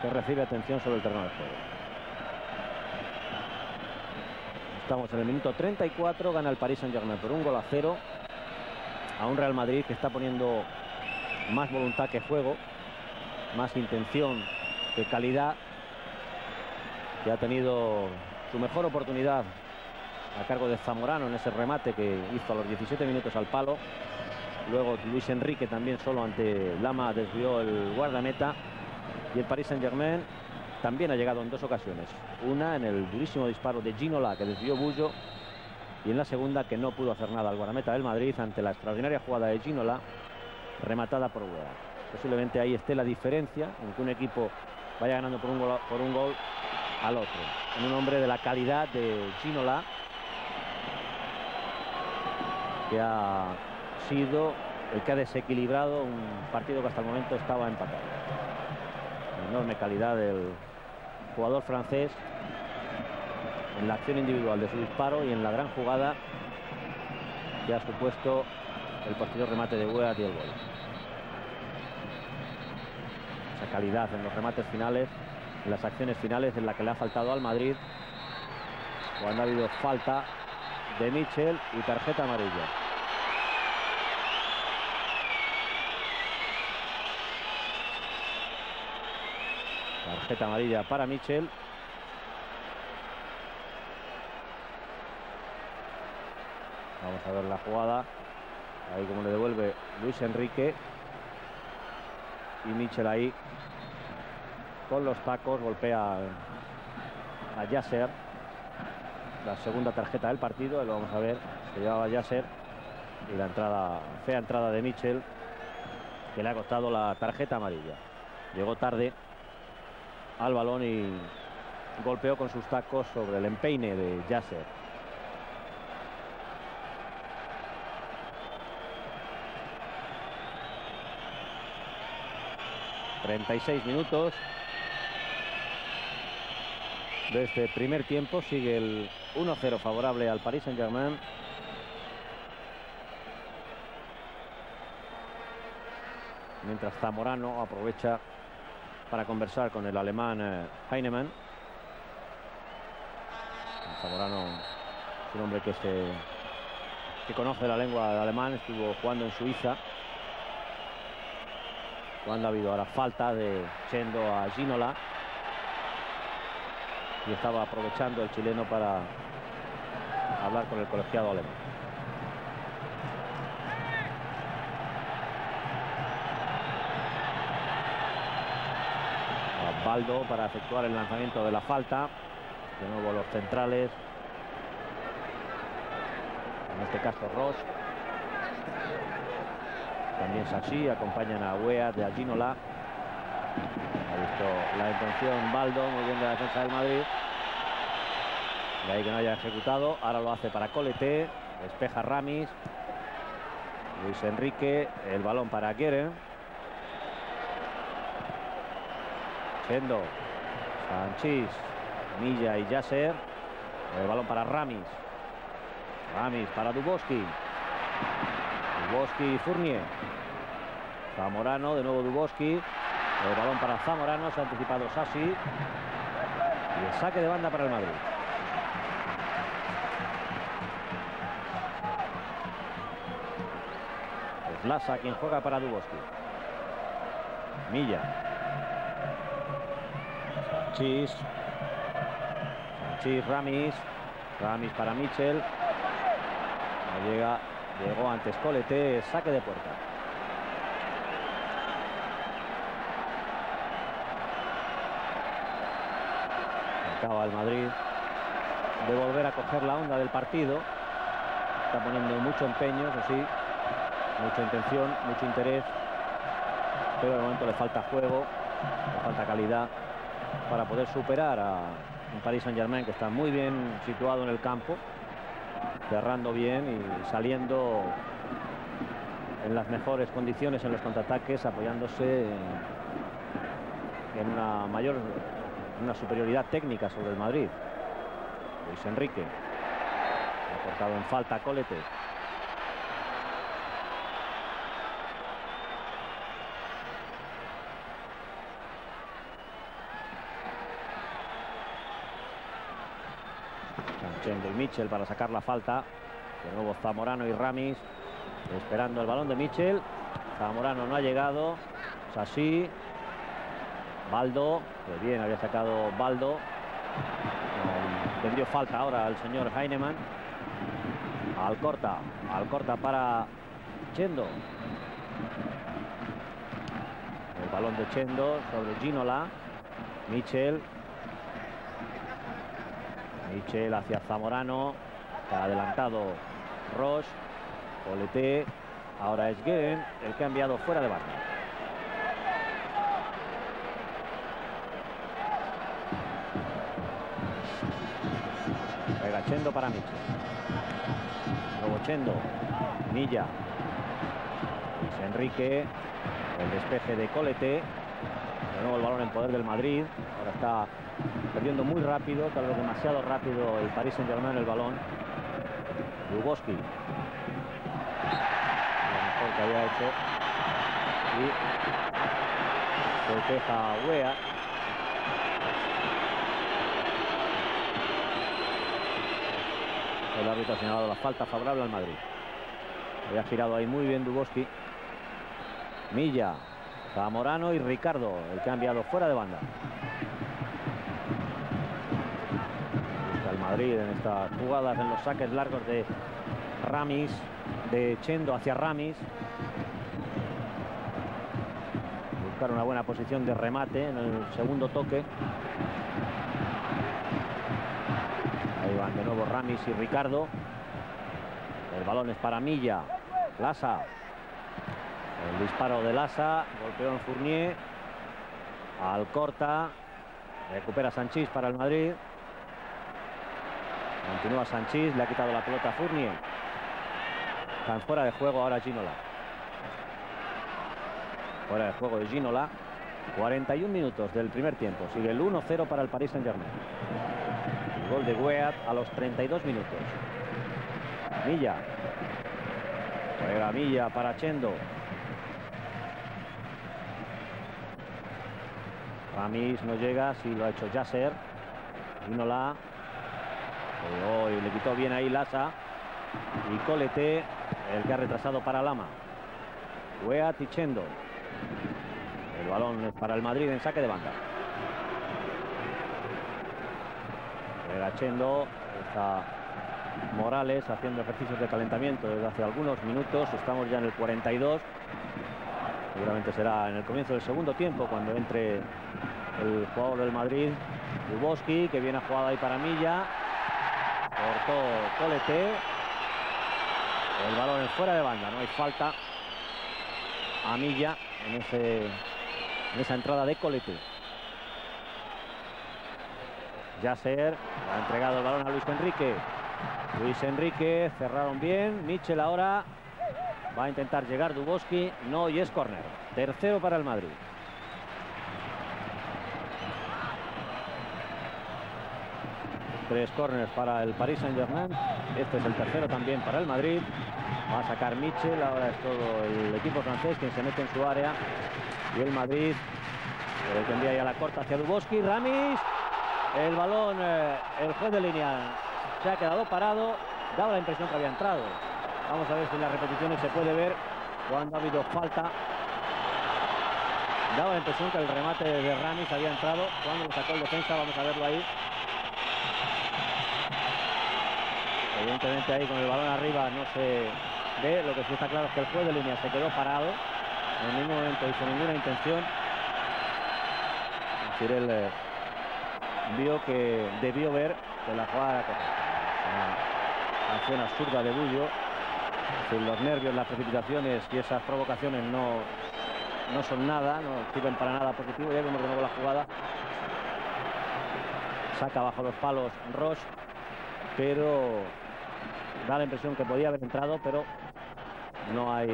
que recibe atención sobre el terreno de juego. Estamos en el minuto 34, gana el Paris Saint-Germain por un gol a cero a un Real Madrid que está poniendo más voluntad que juego, más intención que calidad, que ha tenido su mejor oportunidad a cargo de Zamorano en ese remate que hizo a los 17 minutos al palo. Luego Luis Enrique también solo ante Lama desvió el guardameta. Y el Paris Saint-Germain también ha llegado en dos ocasiones. Una en el durísimo disparo de Ginola que desvió Bullo. Y en la segunda que no pudo hacer nada al guardameta del Madrid ante la extraordinaria jugada de Ginola rematada por Huera. Posiblemente ahí esté la diferencia en que un equipo vaya ganando por un gol, por un gol al otro. En un hombre de la calidad de Ginola que ha sido el que ha desequilibrado un partido que hasta el momento estaba empatado. enorme calidad del jugador francés en la acción individual de su disparo y en la gran jugada que ha supuesto el posterior remate de Weah y el gol. Esa calidad en los remates finales, en las acciones finales en la que le ha faltado al Madrid cuando ha habido falta de Michel y tarjeta amarilla. Tarjeta amarilla para Michel. Vamos a ver la jugada. Ahí como le devuelve Luis Enrique. Y Michel ahí con los tacos golpea a Yasser. La segunda tarjeta del partido. Lo vamos a ver. Se llevaba Yasser. Y la entrada, fea entrada de Michel. Que le ha costado la tarjeta amarilla. Llegó tarde al balón y golpeó con sus tacos sobre el empeine de Yasser. ...36 minutos... ...de este primer tiempo... ...sigue el 1-0 favorable al Paris Saint-Germain... ...mientras Zamorano aprovecha para conversar con el alemán eh, Heinemann. Zamorano es un hombre que, se, conoce la lengua del alemán, estuvo jugando en Suiza. Cuando ha habido ahora falta de Chendo a Ginola. Y estaba aprovechando el chileno para hablar con el colegiado alemán. Baldo para efectuar el lanzamiento de la falta. De nuevo los centrales. En este caso Ross. También Sachi acompañan a Wea de Aginola. Ha visto la intención Baldo, muy bien de la defensa del Madrid. De ahí que no haya ejecutado. Ahora lo hace para Colete. Despeja Ramis. Luis Enrique. El balón para Quieren. Chendo, Sanchís, Milla y Yasser. El balón para Ramis. Ramis para Duboski. Duboski y Fournier. Zamorano, de nuevo Duboski. El balón para Zamorano, se ha anticipado Sassi. Y el saque de banda para el Madrid. Lasa quien juega para Duboski. Milla. Sanchís. Sanchís, Ramis. Ramis para Michel. No llega. Llegó antes Colete. Saque de puerta. Acaba el Madrid de volver a coger la onda del partido. Está poniendo mucho empeño, eso sí, mucha intención, mucho interés, pero de momento le falta juego, le falta calidad para poder superar a un Paris Saint Germain que está muy bien situado en el campo, cerrando bien y saliendo en las mejores condiciones en los contraataques, apoyándose en una mayor, una superioridad técnica sobre el Madrid. Luis Enrique ha cortado en falta Colete. Y Mitchell para sacar la falta. De nuevo Zamorano y Ramis esperando el balón de Mitchell. Zamorano no ha llegado. Sassi. Baldo. Que bien había sacado Baldo. Tendría falta ahora al señor Heinemann. Alcorta. Alcorta para Chendo. El balón de Chendo sobre Ginola. Mitchell. Michel hacia Zamorano. Está adelantado Roche. Colete. Ahora es Guen el que ha enviado fuera de banda. Juega Chendo para Michel. Luego Chendo. Milla. Luis Enrique. El despeje de Colete. De nuevo el balón en poder del Madrid. Ahora está perdiendo muy rápido, tal vez demasiado rápido el Paris Saint Germain el balón. Lugoski. Lo había hecho. Y se queja Wea. El árbitro ha señalado la falta favorable al Madrid. Había girado ahí muy bien Duboski. Milla, Zamorano y Ricardo, el que ha enviado fuera de banda. Madrid en estas jugadas, en los saques largos de Ramis, de Chendo hacia Ramis. Buscar una buena posición de remate en el segundo toque. Ahí van de nuevo Ramis y Ricardo. El balón es para Milla. Lasa. El disparo de Lasa. Golpeó en Fournier. Alcorta. Recupera Sanchís para el Madrid. Continúa Sanchís. Le ha quitado la pelota a Fournier. Están fuera de juego ahora Ginola. Fuera de juego de Ginola. 41 minutos del primer tiempo. Sigue el 1-0 para el Paris Saint-Germain. Gol de Weat a los 32 minutos. Milla. Juega Milla para Chendo. Ramis no llega, sí lo ha hecho Yasser. Ginola. Hoy le quitó bien ahí Lasa. Y Colete, el que ha retrasado para Lama. Weat y Chendo. El balón es para el Madrid en saque de banda. Juega Chendo. Está Morales haciendo ejercicios de calentamiento desde hace algunos minutos. Estamos ya en el 42. Seguramente será en el comienzo del segundo tiempo cuando entre el jugador del Madrid, Duboski, que viene a jugada ahí para Milla. Cortó Colete. El balón es fuera de banda, no hay falta a Milla en, ese, en esa entrada de Colete. Yasser ha entregado el balón a Luis Enrique. Luis Enrique cerraron bien. Michel ahora va a intentar llegar Duboski. No, y es córner. Tercero para el Madrid. Tres córneres para el Paris Saint-Germain. Este es el tercero también para el Madrid. Va a sacar Michel. Ahora es todo el equipo francés quien se mete en su área. Y el Madrid envía ya la corta hacia Duboski. Ramis. El balón, eh, el juez de línea se ha quedado parado. Daba la impresión que había entrado. Vamos a ver si en las repeticiones se puede ver cuando ha habido falta. Daba la impresión que el remate de Ramis había entrado cuando lo sacó el defensa. Vamos a verlo ahí. Evidentemente ahí con el balón arriba no se ve. Lo que sí está claro es que el juez de línea se quedó parado. En ningún momento hizo ninguna intención. Él eh, vio que debió ver de la jugada acción absurda de Bullo. Sin los nervios, las precipitaciones y esas provocaciones no, no son nada, no sirven para nada positivo. Ya vemos de nuevo la jugada. Saca bajo los palos Roche, pero da la impresión que podía haber entrado, pero no hay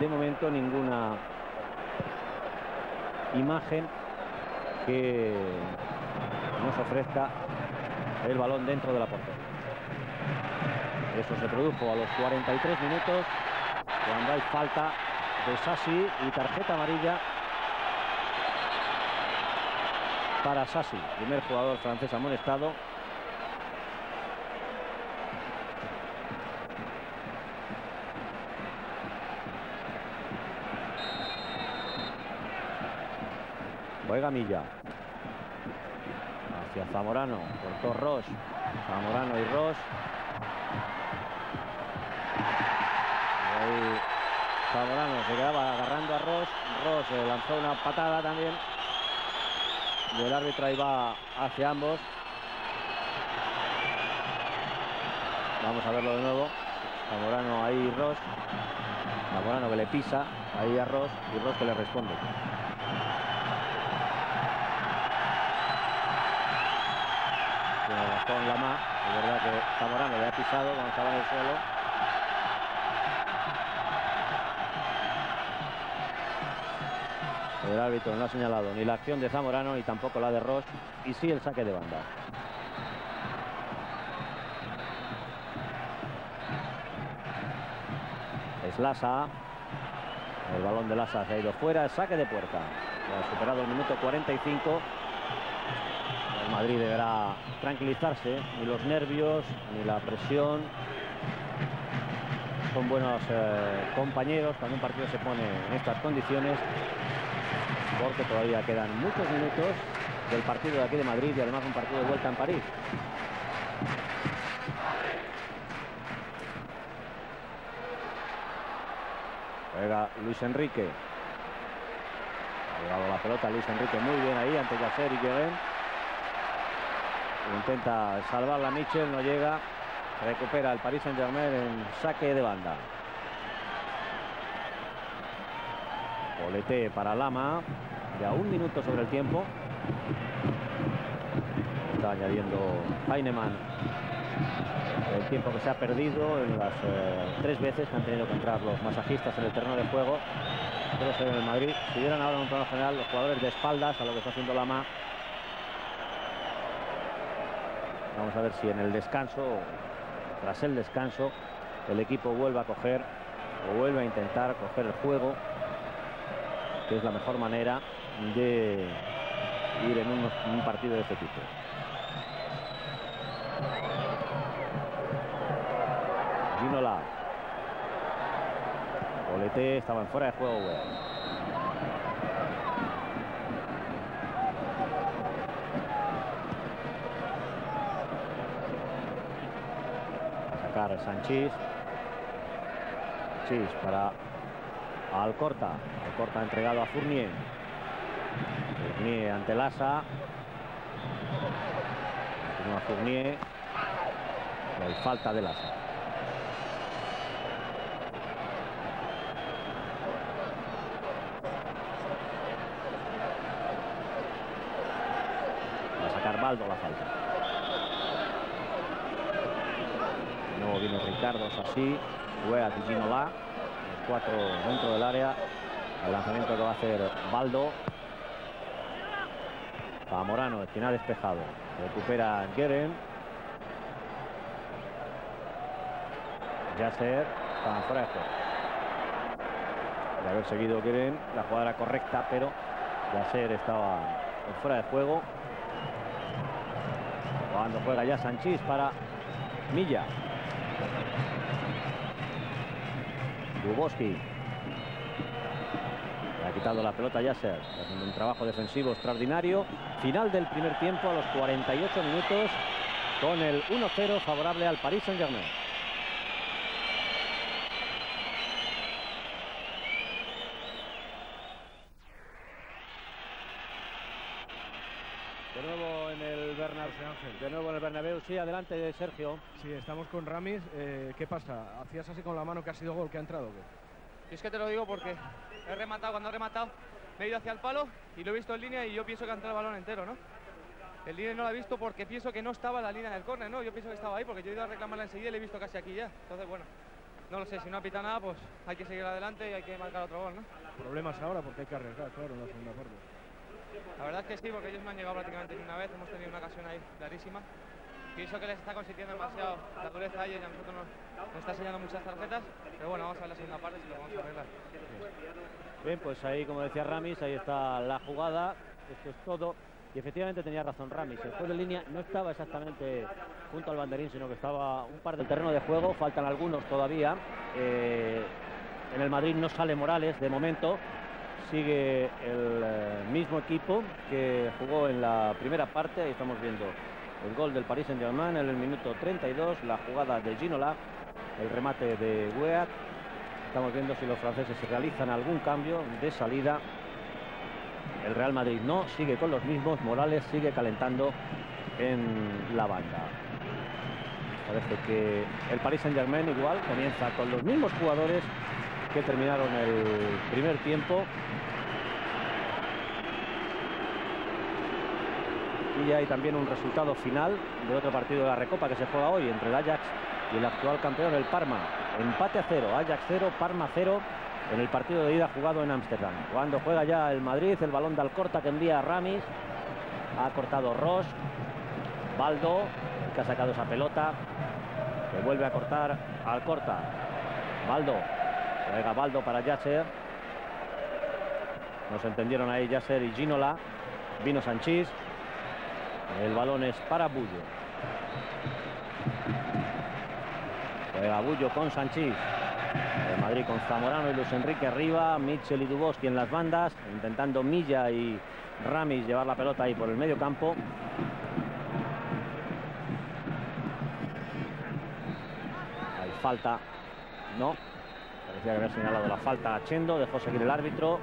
de momento ninguna imagen que nos ofrezca el balón dentro de la portería. Eso se produjo a los 43 minutos cuando hay falta de Sassi y tarjeta amarilla para Sassi, primer jugador francés amonestado. Juega Milla. Hacia Zamorano, cortó Ross. Zamorano y Ross. Zamorano se quedaba agarrando a Ross. Ross lanzó una patada también. Y el árbitro ahí va hacia ambos. Vamos a verlo de nuevo. Zamorano ahí Ross. Zamorano que le pisa ahí a Ross y Ross que le responde. Con la más, verdad que Zamorano le ha pisado cuando estaba en el suelo. El árbitro no ha señalado ni la acción de Zamorano ni tampoco la de Ross y sí el saque de banda. Es Lasa. El balón de Lasa se ha ido fuera. El saque de puerta. Ha superado el minuto 45. Madrid deberá tranquilizarse. Ni los nervios, ni la presión. Son buenos eh, compañeros cuando un partido se pone en estas condiciones porque todavía quedan muchos minutos del partido de aquí de Madrid y además un partido de vuelta en París. Juega Luis Enrique. Ha llegado la pelota Luis Enrique muy bien ahí ante Gasser y Guerin. Intenta salvar la Michel, no llega. Recupera el Paris Saint Germain en saque de banda. Bolete para Lama. Ya un minuto sobre el tiempo. Está añadiendo Heinemann el tiempo que se ha perdido en las eh, tres veces que han tenido que entrar los masajistas en el terreno de juego. Pero se en el Madrid. Si vieran ahora en un plano general los jugadores de espaldas a lo que está haciendo Lama. Vamos a ver si en el descanso, tras el descanso, el equipo vuelve a coger o vuelve a intentar coger el juego que es la mejor manera de ir en un, partido de este tipo. Ginola. Bolete estaba en fuera de juego. Sacar Sanchís. Sanchís para Alcorta. Alcorta entregado a Fournier. Fournier ante Lasa. Continúa Fournier. Hay falta de Lasa. Va a sacar Baldo la falta. De Ricardo así. Juega Ginola cuatro dentro del área. El lanzamiento que va a hacer Baldo. Zamorano, ha despejado. Recupera Geren. Yasser. Está fuera de juego. De haber seguido Geren, la jugada correcta, pero Yasser estaba fuera de juego. Cuando juega ya Sanchís para Milla. Duboski. Ha quitado la pelota Yasser, haciendo un trabajo defensivo extraordinario. Final del primer tiempo a los 48 minutos con el 1-0 favorable al Paris Saint-Germain. De nuevo en el Bernabéu. De nuevo en el Bernabéu. Sí, adelante, Sergio. Sí, estamos con Ramis. Eh, ¿Qué pasa? ¿Hacías así con la mano que ha sido gol, que ha entrado? o qué? Y es que te lo digo porque he rematado, cuando he rematado me he ido hacia el palo y lo he visto en línea y yo pienso que ha entrado el balón entero, ¿no? El líder no lo ha visto porque pienso que no estaba en la línea del córner, ¿no? Yo pienso que estaba ahí porque yo he ido a reclamarla enseguida y le he visto casi aquí ya. Entonces, bueno, no lo sé, si no ha pitado nada, pues hay que seguir adelante y hay que marcar otro gol, ¿no? Problemas ahora porque hay que arriesgar, claro, en la segunda parte. La verdad es que sí, porque ellos me han llegado prácticamente una vez, hemos tenido una ocasión ahí clarísima. Pienso que les está consintiendo demasiado la dureza a ellos y a nosotros nos, nos está enseñando muchas tarjetas, pero bueno, vamos a ver la segunda parte si lo vamos a arreglar. Bien, pues ahí, como decía Ramis, ahí está la jugada. Esto es todo. Y efectivamente tenía razón Ramis. El juego de línea no estaba exactamente junto al banderín, sino que estaba un par del terreno de juego. Faltan algunos todavía. Eh, en el Madrid no sale Morales de momento. Sigue el eh, mismo equipo que jugó en la primera parte. Ahí estamos viendo el gol del Paris Saint-Germain en el minuto 32. La jugada de Ginola. El remate de Weah. Estamos viendo si los franceses realizan algún cambio de salida. El Real Madrid no, sigue con los mismos. Morales sigue calentando en la banda. Parece que el Paris Saint Germain igual comienza con los mismos jugadores que terminaron el primer tiempo. Y ya hay también un resultado final de otro partido de la Recopa que se juega hoy entre el Ajax y el actual campeón, el Parma. Empate a cero, Ajax cero, Parma cero en el partido de ida jugado en Ámsterdam. Cuando juega ya el Madrid, el balón de Alcorta que envía a Ramis. Ha cortado Ross. Baldo, que ha sacado esa pelota. Que vuelve a cortar Alcorta. Baldo. Juega Baldo para Yasser. Nos entendieron ahí Yasser y Ginola. Vino Sanchís. El balón es para Bullo. Juega Bullo con Sanchís. El Madrid con Zamorano y Luis Enrique arriba, Mitchell y Duboski en las bandas, intentando Milla y Ramis llevar la pelota ahí por el medio campo. Hay falta, no, parecía que había señalado la falta a Chendo, dejó seguir el árbitro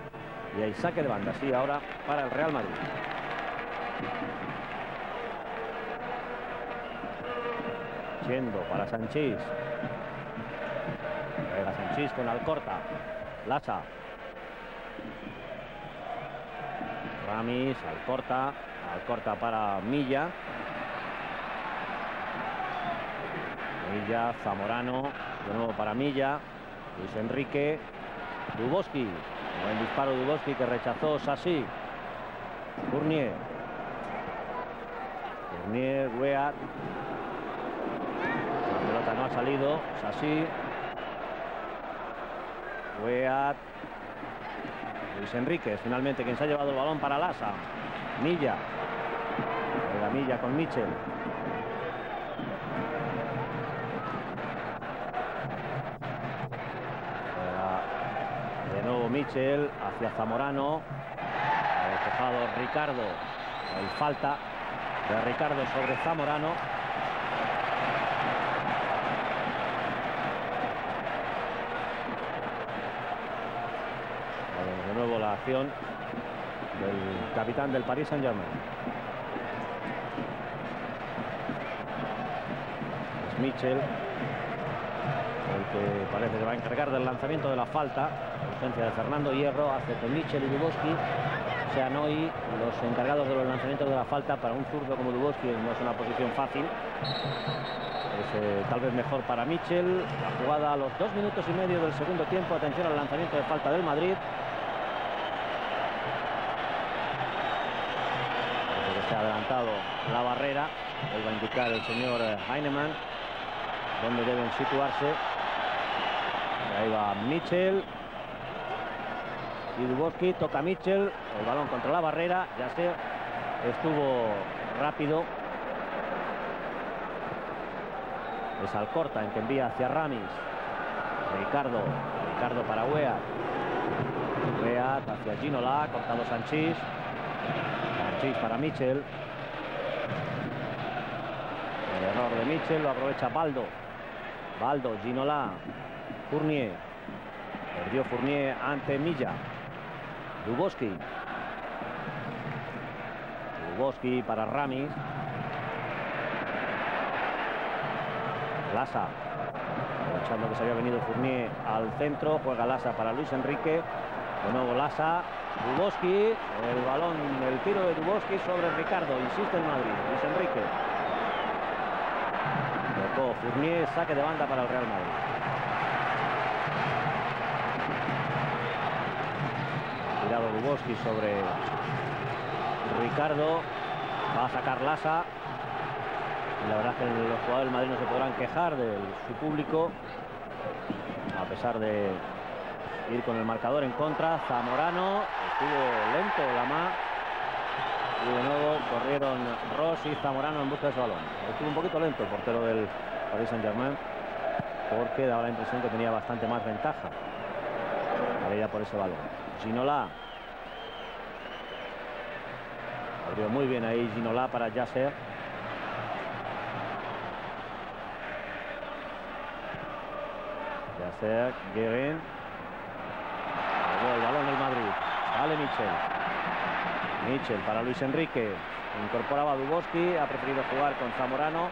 y hay saque de banda, sí, ahora para el Real Madrid. Chendo para Sanchís. Juega Sanchís con Alcorta. Lacha. Ramis, Alcorta. Alcorta para Milla. Milla, Zamorano. De nuevo para Milla. Luis Enrique. Duboski. Buen disparo Duboski que rechazó Sassi. Fournier. Fournier, Weat. No ha salido. Sassi. Weat. Luis Enrique, finalmente quien se ha llevado el balón para Lasa. Milla. Juega Milla con Michel. De nuevo Michel hacia Zamorano. Despejado Ricardo. Hay falta de Ricardo sobre Zamorano. De nuevo acción del capitán del Paris Saint-Germain. Es Mitchell el que parece que va a encargar del lanzamiento de la falta. Ausencia de Fernando Hierro hace que Mitchell y Duboski sean hoy los encargados de los lanzamientos de la falta. Para un zurdo como Duboski no es una posición fácil. Es eh, tal vez mejor para Mitchell. La jugada a los dos minutos y medio del segundo tiempo. Atención al lanzamiento de falta del Madrid. Adelantado la barrera. Él va a indicar el señor eh, Heinemann dónde deben situarse. Ahí va Mitchell. Y Duboski toca a Mitchell. El balón contra la barrera. Ya se estuvo rápido. Es Alcorta en que envía hacia Ramis. Ricardo. Ricardo para Weat. Weat hacia Ginola. Cortado Sanchís. Para Mitchell. El error de Mitchell lo aprovecha Baldo. Baldo, Ginola. Fournier. Perdió Fournier ante Milla. Duboski. Duboski para Ramis. Lasa. Aprovechando que se había venido Fournier al centro. Juega Lasa para Luis Enrique. De nuevo Lasa. Duboski. El balón, el tiro de Duboski sobre Ricardo. Insiste en Madrid. Luis Enrique. Tocó Fournier. Saque de banda para el Real Madrid. Tirado Duboski sobre Ricardo. Va a sacar Lasa. La verdad es que los jugadores del Madrid no se podrán quejar de su público. A pesar de ir con el marcador en contra. Zamorano estuvo lento la más. Y de nuevo corrieron Ross y Zamorano en busca de su balón. Estuvo un poquito lento el portero del Paris Saint Germain. Porque daba la impresión que tenía bastante más ventaja. A por ese balón. Ginola. Abrió muy bien ahí Ginola para Yasser. Yasser, Guerin. El balón del Madrid. Vale Michel. Michel para Luis Enrique. Incorporaba Duboski. Ha preferido jugar con Zamorano.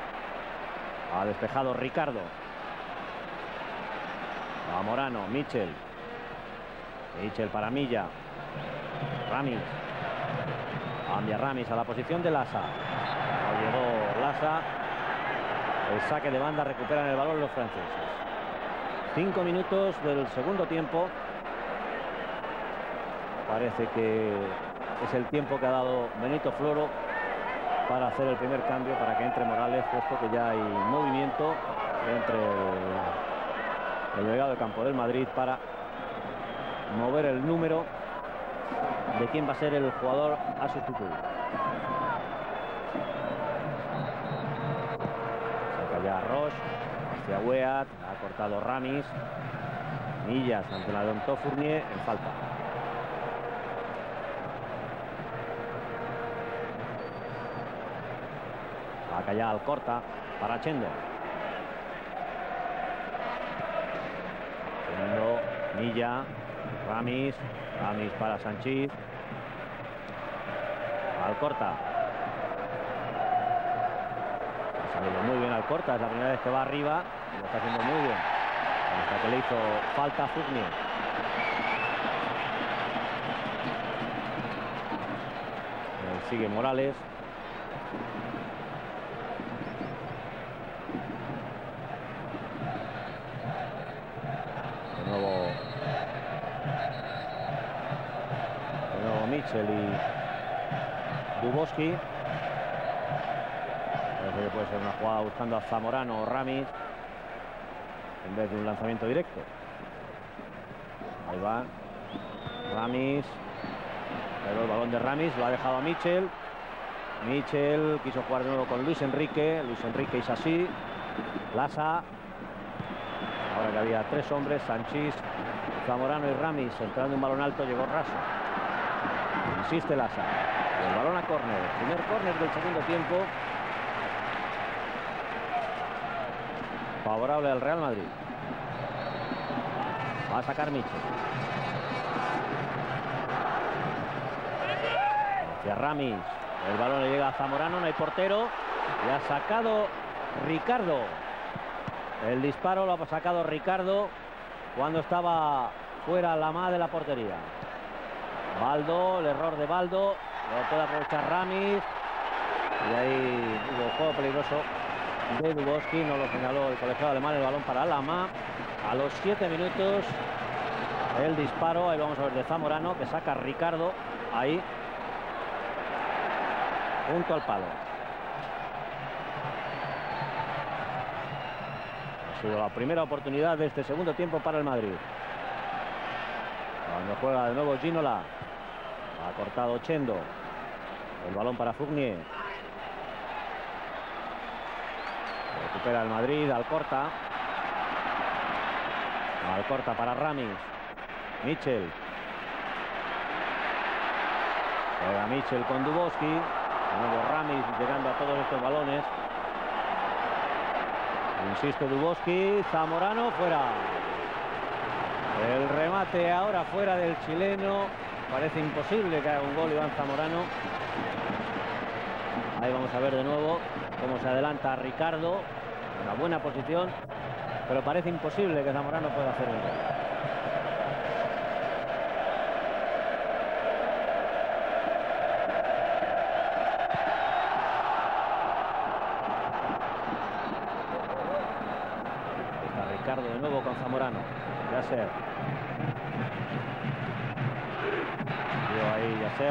Ha despejado Ricardo. A Morano, Michel. Michel para Milla. Ramis. Cambia Ramis a la posición de Lasa. No llegó Lasa. El saque de banda recuperan el balón los franceses. Cinco minutos del segundo tiempo. Parece que es el tiempo que ha dado Benito Floro para hacer el primer cambio, para que entre Morales, puesto que ya hay movimiento entre el, el delegado de campo del Madrid para mover el número de quién va a ser el jugador a sustituir. Saca ya Roche, hacia Weat, ha cortado Ramis, Millas ante la de Fournier en falta. Ya al corta para Chendo. Chendo, Milla, Ramis, Ramis para Sanchís. Alcorta. Ha salido muy bien Alcorta, es la primera vez que va arriba. Lo está haciendo muy bien. Hasta que le hizo falta Fournier. sigue Morales. Y Duboski. Parece que puede ser una jugada buscando a Zamorano o Ramis en vez de un lanzamiento directo. Ahí va. Ramis. Pero el balón de Ramis lo ha dejado a Michel. Michel quiso jugar de nuevo con Luis Enrique. Luis Enrique es así. Lasa. Ahora que había tres hombres, Sanchís, Zamorano y Ramis entrando un balón alto, llegó Raso. Insiste Lasa. El balón a córner. Primer córner del segundo tiempo. Favorable al Real Madrid. Va a sacar Michel. Hacia Ramis. El balón le llega a Zamorano, no hay portero. Y ha sacado Ricardo. El disparo lo ha sacado Ricardo cuando estaba fuera la más de la portería. Baldo, el error de Baldo. Lo puede aprovechar Ramis. Y ahí hubo juego peligroso de Duboski. No lo señaló el colegiado alemán. El balón para Lama. A los siete minutos el disparo. Ahí vamos a ver de Zamorano que saca Ricardo. Ahí. Junto al palo. Ha sido la primera oportunidad de este segundo tiempo para el Madrid. Cuando juega de nuevo Ginola. Ha cortado Chendo. El balón para Fournier. Recupera el Madrid, Alcorta. Alcorta para Ramis. Michel. Juega Michel con Duboski. Ramis llegando a todos estos balones. Insiste Duboski. Zamorano fuera. El remate ahora fuera del chileno. Parece imposible que haga un gol Iván Zamorano. Ahí vamos a ver de nuevo cómo se adelanta Ricardo. Una buena posición, pero parece imposible que Zamorano pueda hacer el gol. de nuevo con Zamorano. Yasser. Vio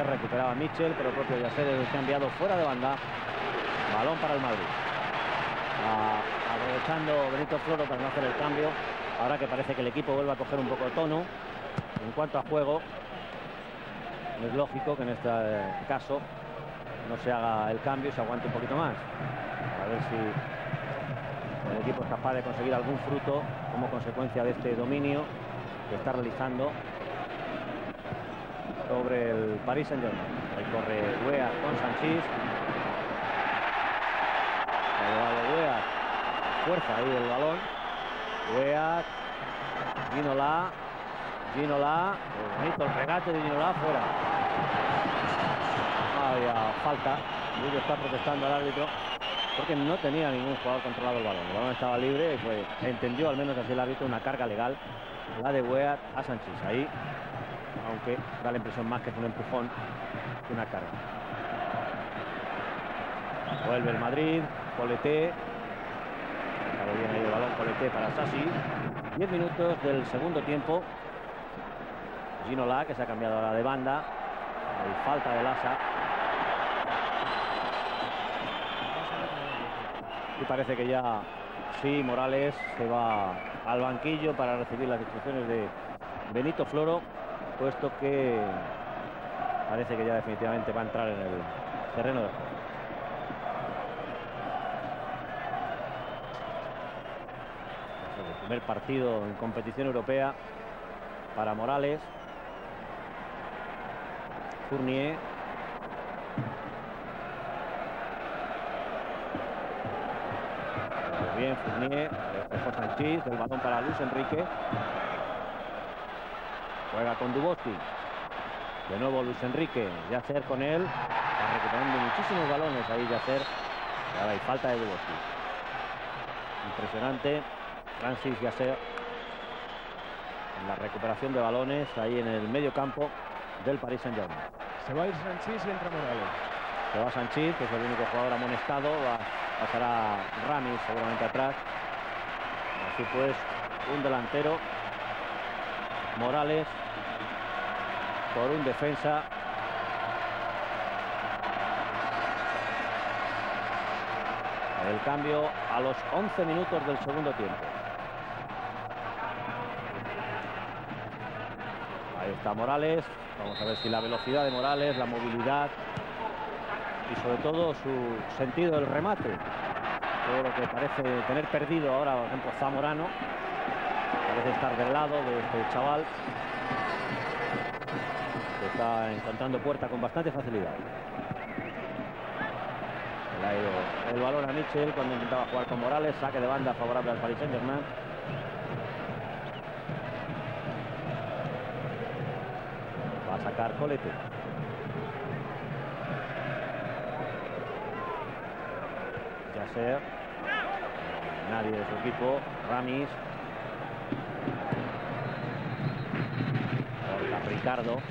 recuperaba Mitchell, pero el propio Yasser se ha enviado fuera de banda. Balón para el Madrid. aprovechando Benito Floro para no hacer el cambio. Ahora que parece que el equipo vuelve a coger un poco de tono. En cuanto a juego, es lógico que en este caso no se haga el cambio y se aguante un poquito más. A ver si el equipo es capaz de conseguir algún fruto como consecuencia de este dominio que está realizando sobre el Paris Saint Germain. Ahí corre Wea con Sanchís. Fuerza ahí el balón. Wea. Ginola. Ginola. Bonito el regate de Ginola fuera. Había falta. Luego está protestando al árbitro porque no tenía ningún jugador controlado el balón. El balón estaba libre y fue, entendió al menos así el árbitro una carga legal, la de Weat a Sánchez. Ahí, aunque da la impresión más que es un empujón que una carga. Vuelve el Madrid, Coleté. Acabó bien ahí el balón Coleté para Sassi. 10 minutos del segundo tiempo. Ginola, que se ha cambiado ahora de banda. Hay falta de Lasa. y parece que ya sí, Morales se va al banquillo para recibir las instrucciones de Benito Floro, puesto que parece que ya definitivamente va a entrar en el terreno de juego. El primer partido en competición europea para Morales. Fournier bien Fournier, Sanchís, el balón para Luis Enrique. Juega con Dubosti. De nuevo Luis Enrique, Yacer con él. Está recuperando muchísimos balones ahí Yacer. Y ahora hay falta de Dubosti. Impresionante. Francis Yacer en la recuperación de balones ahí en el medio campo del Paris Saint-Germain. Se va a ir Sanchís y entra Morales. Se va Sanchís, que es el único jugador amonestado. Va Pasará Rami seguramente atrás. Así pues, un delantero. Morales por un defensa. El cambio a los 11 minutos del segundo tiempo. Ahí está Morales. Vamos a ver si la velocidad de Morales, la movilidad y sobre todo su sentido del remate. Todo lo que parece tener perdido ahora, por ejemplo, Zamorano. Parece estar del lado de este chaval. Está encontrando puerta con bastante facilidad. el balón a Michel cuando intentaba jugar con Morales. Saque de banda favorable al Paris Saint-Germain. Va a sacar Colete. Nadie de su equipo. Ramis. Ricardo.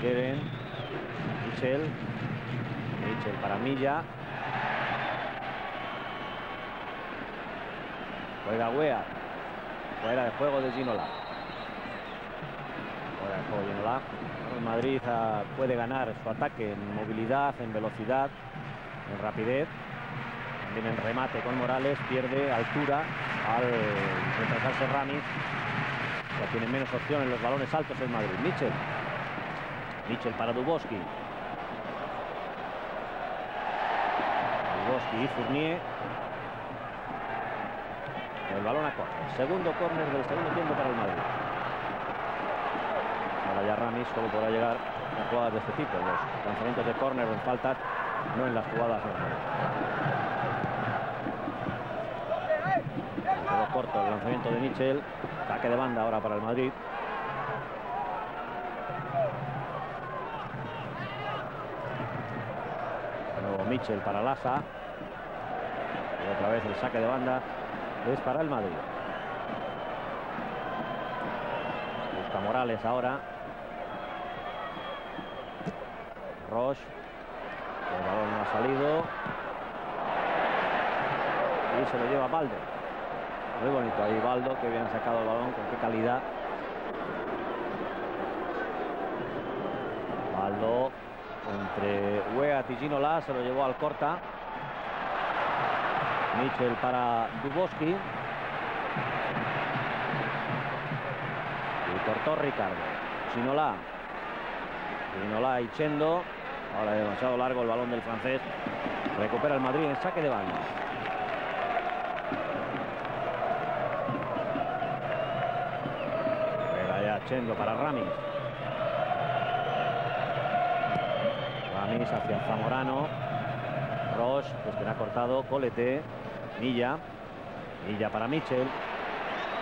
Kevin. Michel. Michel para Milla. Juega Wea. Fuera de juego de Ginola. Fuera de juego de Ginola. Madrid ah, puede ganar su ataque en movilidad, en velocidad, en rapidez. También en remate con Morales, pierde altura al retrasarse Ramis. Ya tiene menos opción en los balones altos el Madrid. Mitchell. Mitchell para Duboski. Duboski y Fournier. El balón a córner. Segundo córner del segundo tiempo para el Madrid. Ahora ya Ramis solo podrá llegar a jugadas de este tipo. Los lanzamientos de córner en faltas, no en las jugadas corto el lanzamiento de Michel. Ataque de banda ahora para el Madrid. Michel para Lasa. Y otra vez el saque de banda es para el Madrid. Busca Morales ahora. Roche. El balón no ha salido. Y se lo lleva Baldo. Muy bonito ahí Baldo, que bien sacado el balón, con qué calidad. Baldo y Ginola, se lo llevó al corta. Michel para Duboski. Y cortó Ricardo. Ginola. Ginola y Chendo. Ahora demasiado largo el balón del francés. Recupera el Madrid en saque de banda. Chendo para Ramis. Hacia Zamorano. Roche, pues que le ha cortado. Colete. Milla. Milla para Michel.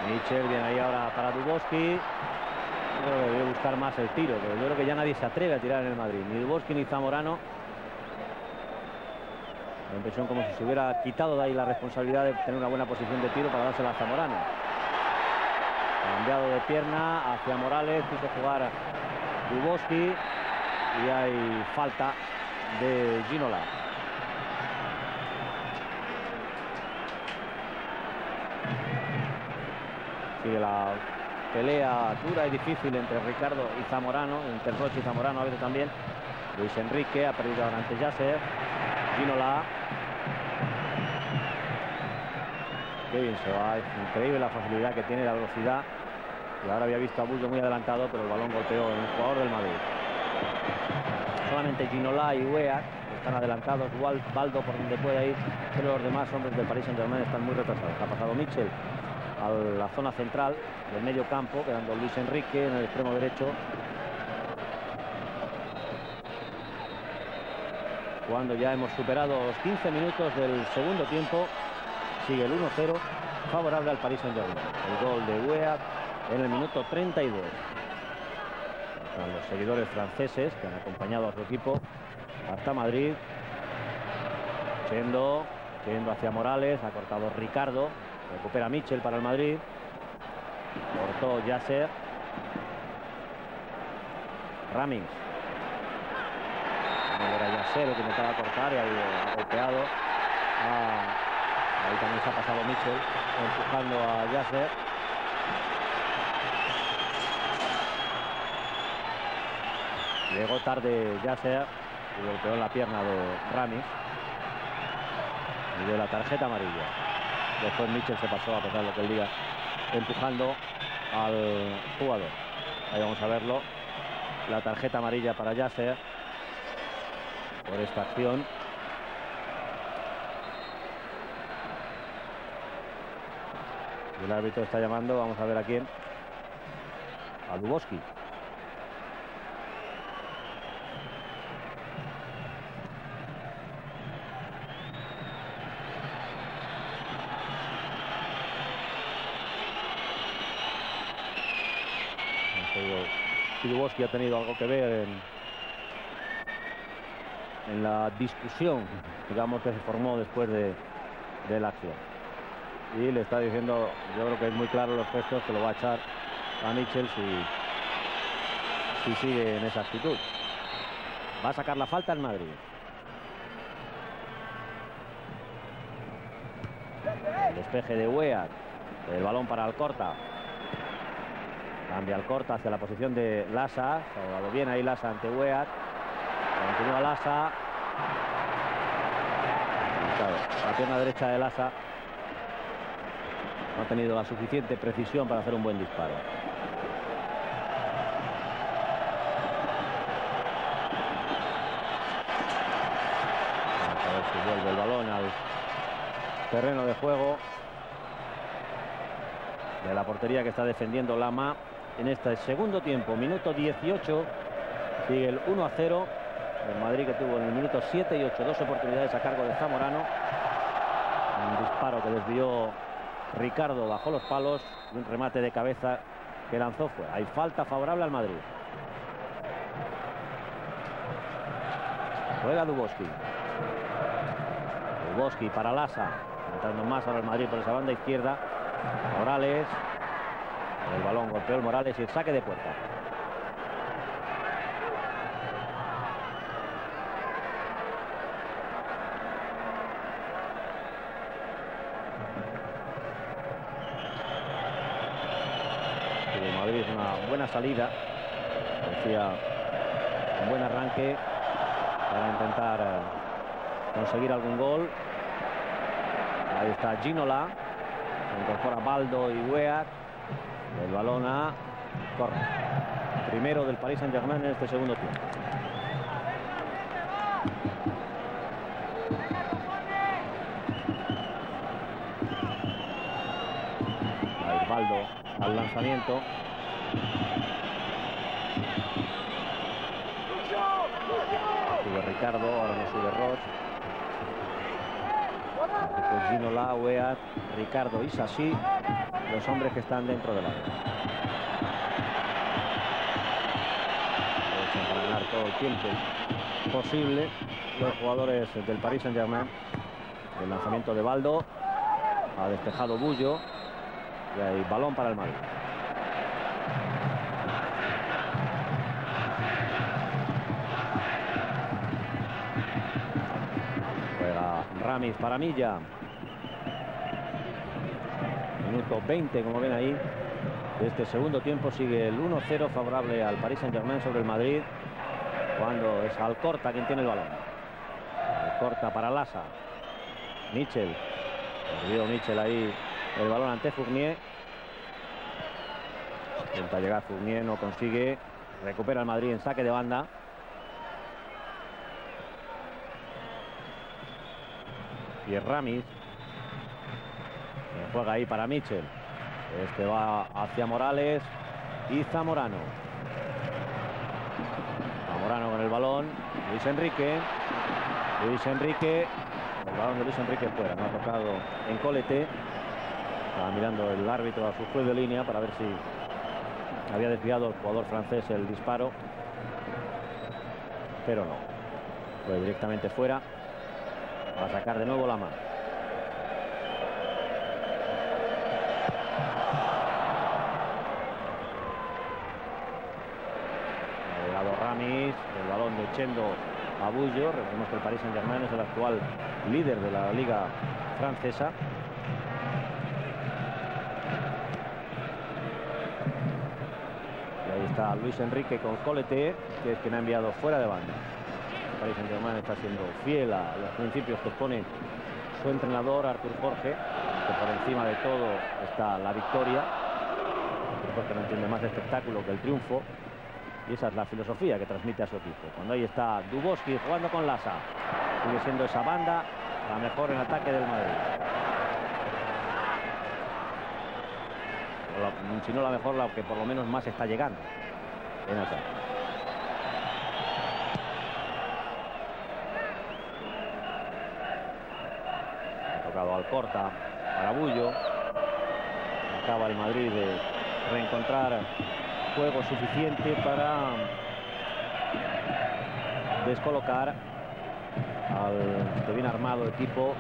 Michel viene ahí ahora para Duboski. Creo que debe buscar más el tiro, pero yo creo que ya nadie se atreve a tirar en el Madrid. Ni Duboski ni Zamorano. La impresión como si se hubiera quitado de ahí la responsabilidad de tener una buena posición de tiro para dársela a Zamorano. Cambiado de pierna hacia Morales, quiso jugar Duboski y hay falta de Ginola. Sigue la pelea dura y difícil entre Ricardo y Zamorano, entre Roche y Zamorano a veces también. Luis Enrique ha perdido ahora ante Yasser. Ginola. Qué bien se va, increíble la facilidad que tiene, la velocidad. Y ahora había visto a Bullo muy adelantado, pero el balón golpeó en el jugador del Madrid. Solamente Ginola y Wea están adelantados, Baldo por donde pueda ir, pero los demás hombres del Paris Saint-Germain están muy retrasados. Ha pasado Michel a la zona central del medio campo, quedando Luis Enrique en el extremo derecho. Cuando ya hemos superado los 15 minutos del segundo tiempo, sigue el 1-0 favorable al Paris Saint-Germain. El gol de Wea en el minuto 32. Están los seguidores franceses que han acompañado a su equipo hasta Madrid. Yendo, yendo hacia Morales, ha cortado Ricardo, recupera Michel para el Madrid. Cortó Yasser. Ramings. No era Yasser el que intentaba cortar y ha golpeado. Ah, ahí también se ha pasado Michel empujando a Yasser. Llegó tarde Yasser y golpeó en la pierna de Ramis. Y dio la tarjeta amarilla. Después Mitchell se pasó a pesar de lo que él diga, empujando al jugador. Ahí vamos a verlo. La tarjeta amarilla para Yasser por esta acción. El árbitro está llamando, vamos a ver a quién. A Duboski. Duboski ha tenido algo que ver en, la discusión, digamos, que se formó después de, la acción. Y le está diciendo, yo creo que es muy claro los gestos que lo va a echar a Mitchell si, si sigue en esa actitud. Va a sacar la falta en Madrid. El despeje de Weah, el balón para Alcorta. Cambia Alcorta hacia la posición de Lasa. Dado bien ahí Lasa ante Weah. Continúa Lasa. La pierna derecha de Lasa no ha tenido la suficiente precisión para hacer un buen disparo. A ver si vuelve el balón al terreno de juego de la portería que está defendiendo Lama en este segundo tiempo, minuto 18, sigue el 1 a 0. El Madrid que tuvo en el minuto 7 y 8 dos oportunidades a cargo de Zamorano. Un disparo que desvió Ricardo bajo los palos un remate de cabeza que lanzó fuera. Hay falta favorable al Madrid. Juega Duboski. Duboski para Lasa. Entrando más ahora el Madrid por esa banda izquierda. Morales. El balón golpeó el Morales y el saque de puerta. Madrid una buena salida. Decía un buen arranque para intentar eh, conseguir algún gol. Ahí está Ginola. Incorpora Baldo y Weat. El balón a corre. Primero del Paris Saint Germain en este segundo tiempo. Ahí Baldo al lanzamiento. Sube Ricardo, ahora no sube Roch. Después Ginola, Weat, Ricardo y Sassi, los hombres que están dentro del área. Aprovechan para ganar todo el tiempo posible los jugadores del Paris Saint Germain. El lanzamiento de Baldo. Ha despejado Bullo. Y hay balón para el Madrid. Juega Ramis para Milla. Minuto 20, como ven ahí. Este segundo tiempo sigue el 1-0 favorable al Paris Saint-Germain sobre el Madrid. Cuando es Alcorta quien tiene el balón. Alcorta para Lasa. Michel. Perdió Michel ahí el balón ante Fournier. Intenta llegar Fournier, no consigue. Recupera el Madrid en saque de banda. Y Ramis. Juega ahí para Michel. Este va hacia Morales y Zamorano. Zamorano con el balón. Luis Enrique. Luis Enrique. El balón de Luis Enrique fuera. No ha tocado en colete. Mirando el árbitro a su juez de línea para ver si había desviado el jugador francés el disparo. Pero no. Fue directamente fuera. A sacar de nuevo la mano. El balón de Chendo a Bullo. Recordemos que el Paris Saint-Germain es el actual líder de la liga francesa. Y ahí está Luis Enrique con Colete, que es quien ha enviado fuera de banda. Paris Saint-Germain está siendo fiel a los principios que pone su entrenador Artur Jorge, que por encima de todo está la victoria. Jorge no entiende más de espectáculo que el triunfo. Y esa es la filosofía que transmite a su equipo. Cuando ahí está Duboski jugando con Lasa. Sigue siendo esa banda la mejor en ataque del Madrid. Si no la mejor, la que por lo menos más está llegando en ataque. Ha tocado al corta para Bullo. Acaba el Madrid de reencontrar juego suficiente para descolocar al que bien armado equipo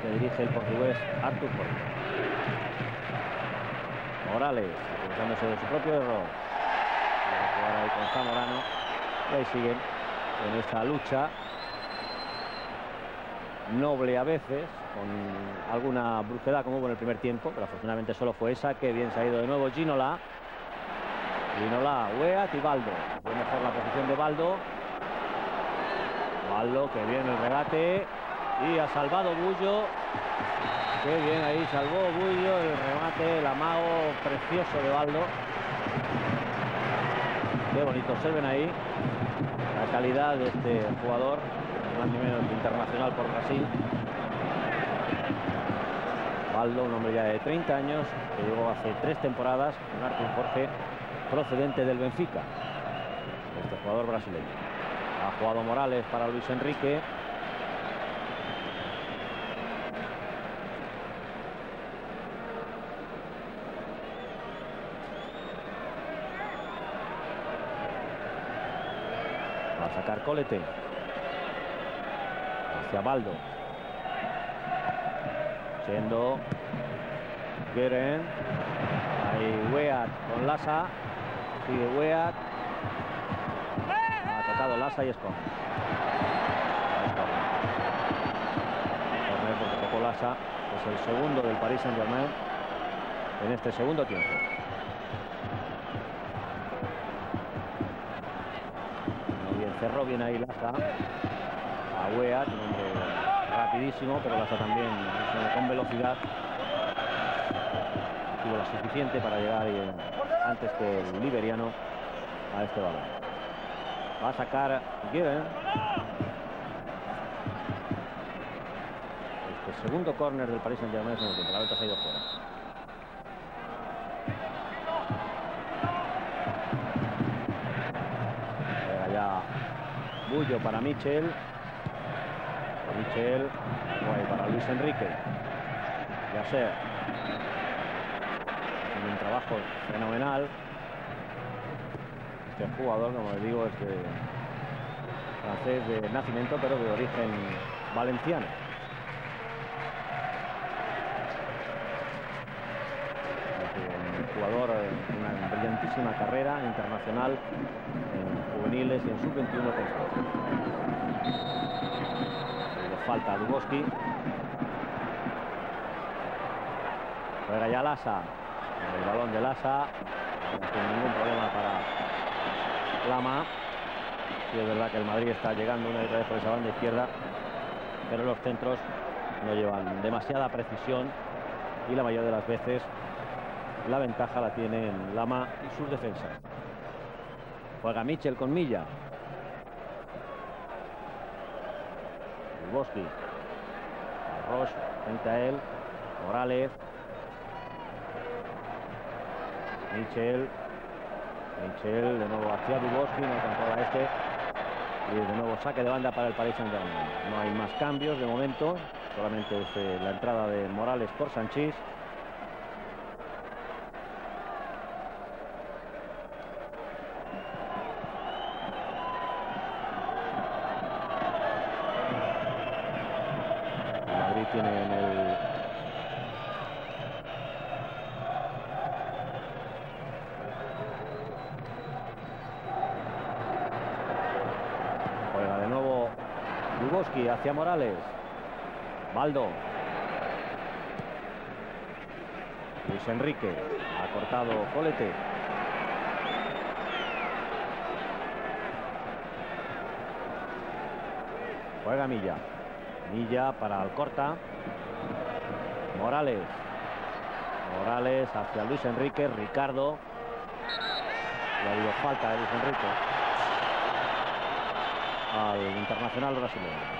que dirige el portugués Artur. Morales, acusándose de su propio error. Ahí con Zamorano. Y ahí siguen en esta lucha noble a veces, con alguna brusquedad como hubo en el primer tiempo, pero afortunadamente solo fue esa, que bien se ha ido de nuevo Ginola. Ginola, Weat y Baldo. Fue la posición de Baldo. Baldo, que bien el regate. Y ha salvado Bullo. Qué bien ahí salvó Bullo el remate, el amago precioso de Baldo. Qué bonito se ven ahí la calidad de este jugador, internacional por Brasil. Baldo, un hombre ya de 30 años, que llegó hace tres temporadas Artur Jorge, procedente del Benfica. Este jugador brasileño. Ha jugado Morales para Luis Enrique. Va a sacar Colete. Hacia Baldo. Chendo. Geren. Ahí Weat con Lasa. Sigue Weat. Ha tocado Lasa y es con. porque tocó Lasa. Es el segundo del Paris Saint Germain en este segundo tiempo. Bien, cerró bien ahí Lasa. A Weat, rapidísimo, pero Lasa también con velocidad suficiente para llegar eh, antes que el liberiano a este balón. Va a sacar Given. Este segundo córner del Paris Saint Germain en el que la ha ido fuera. Allá Bullo para Michel. Michel. para Luis Enrique. Ya sea trabajo fenomenal. Este jugador, como les digo, es de francés de nacimiento, pero de origen valenciano. Un jugador de una brillantísima carrera internacional en juveniles y en sub-21 Le falta Duboski. Juega ya Lasa. El balón de Lasa. Sin ningún problema para Lama. Y es verdad que el Madrid está llegando una vez por esa banda izquierda. Pero los centros no llevan demasiada precisión. Y la mayoría de las veces la ventaja la tienen Lama y sus defensas. Juega Michel con Milla. Boski. Ross frente a él. Morales. Michel. Michel de nuevo hacia Duboski, no controla este. Y de nuevo saque de banda para el Paris Saint Germain. No hay más cambios de momento, solamente es la entrada de Morales por Sanchís. Enrique. Ha cortado Colete. Juega Milla. Milla para Alcorta. Morales. Morales hacia Luis Enrique. Ricardo. Y ha habido falta de Luis Enrique al internacional brasileño.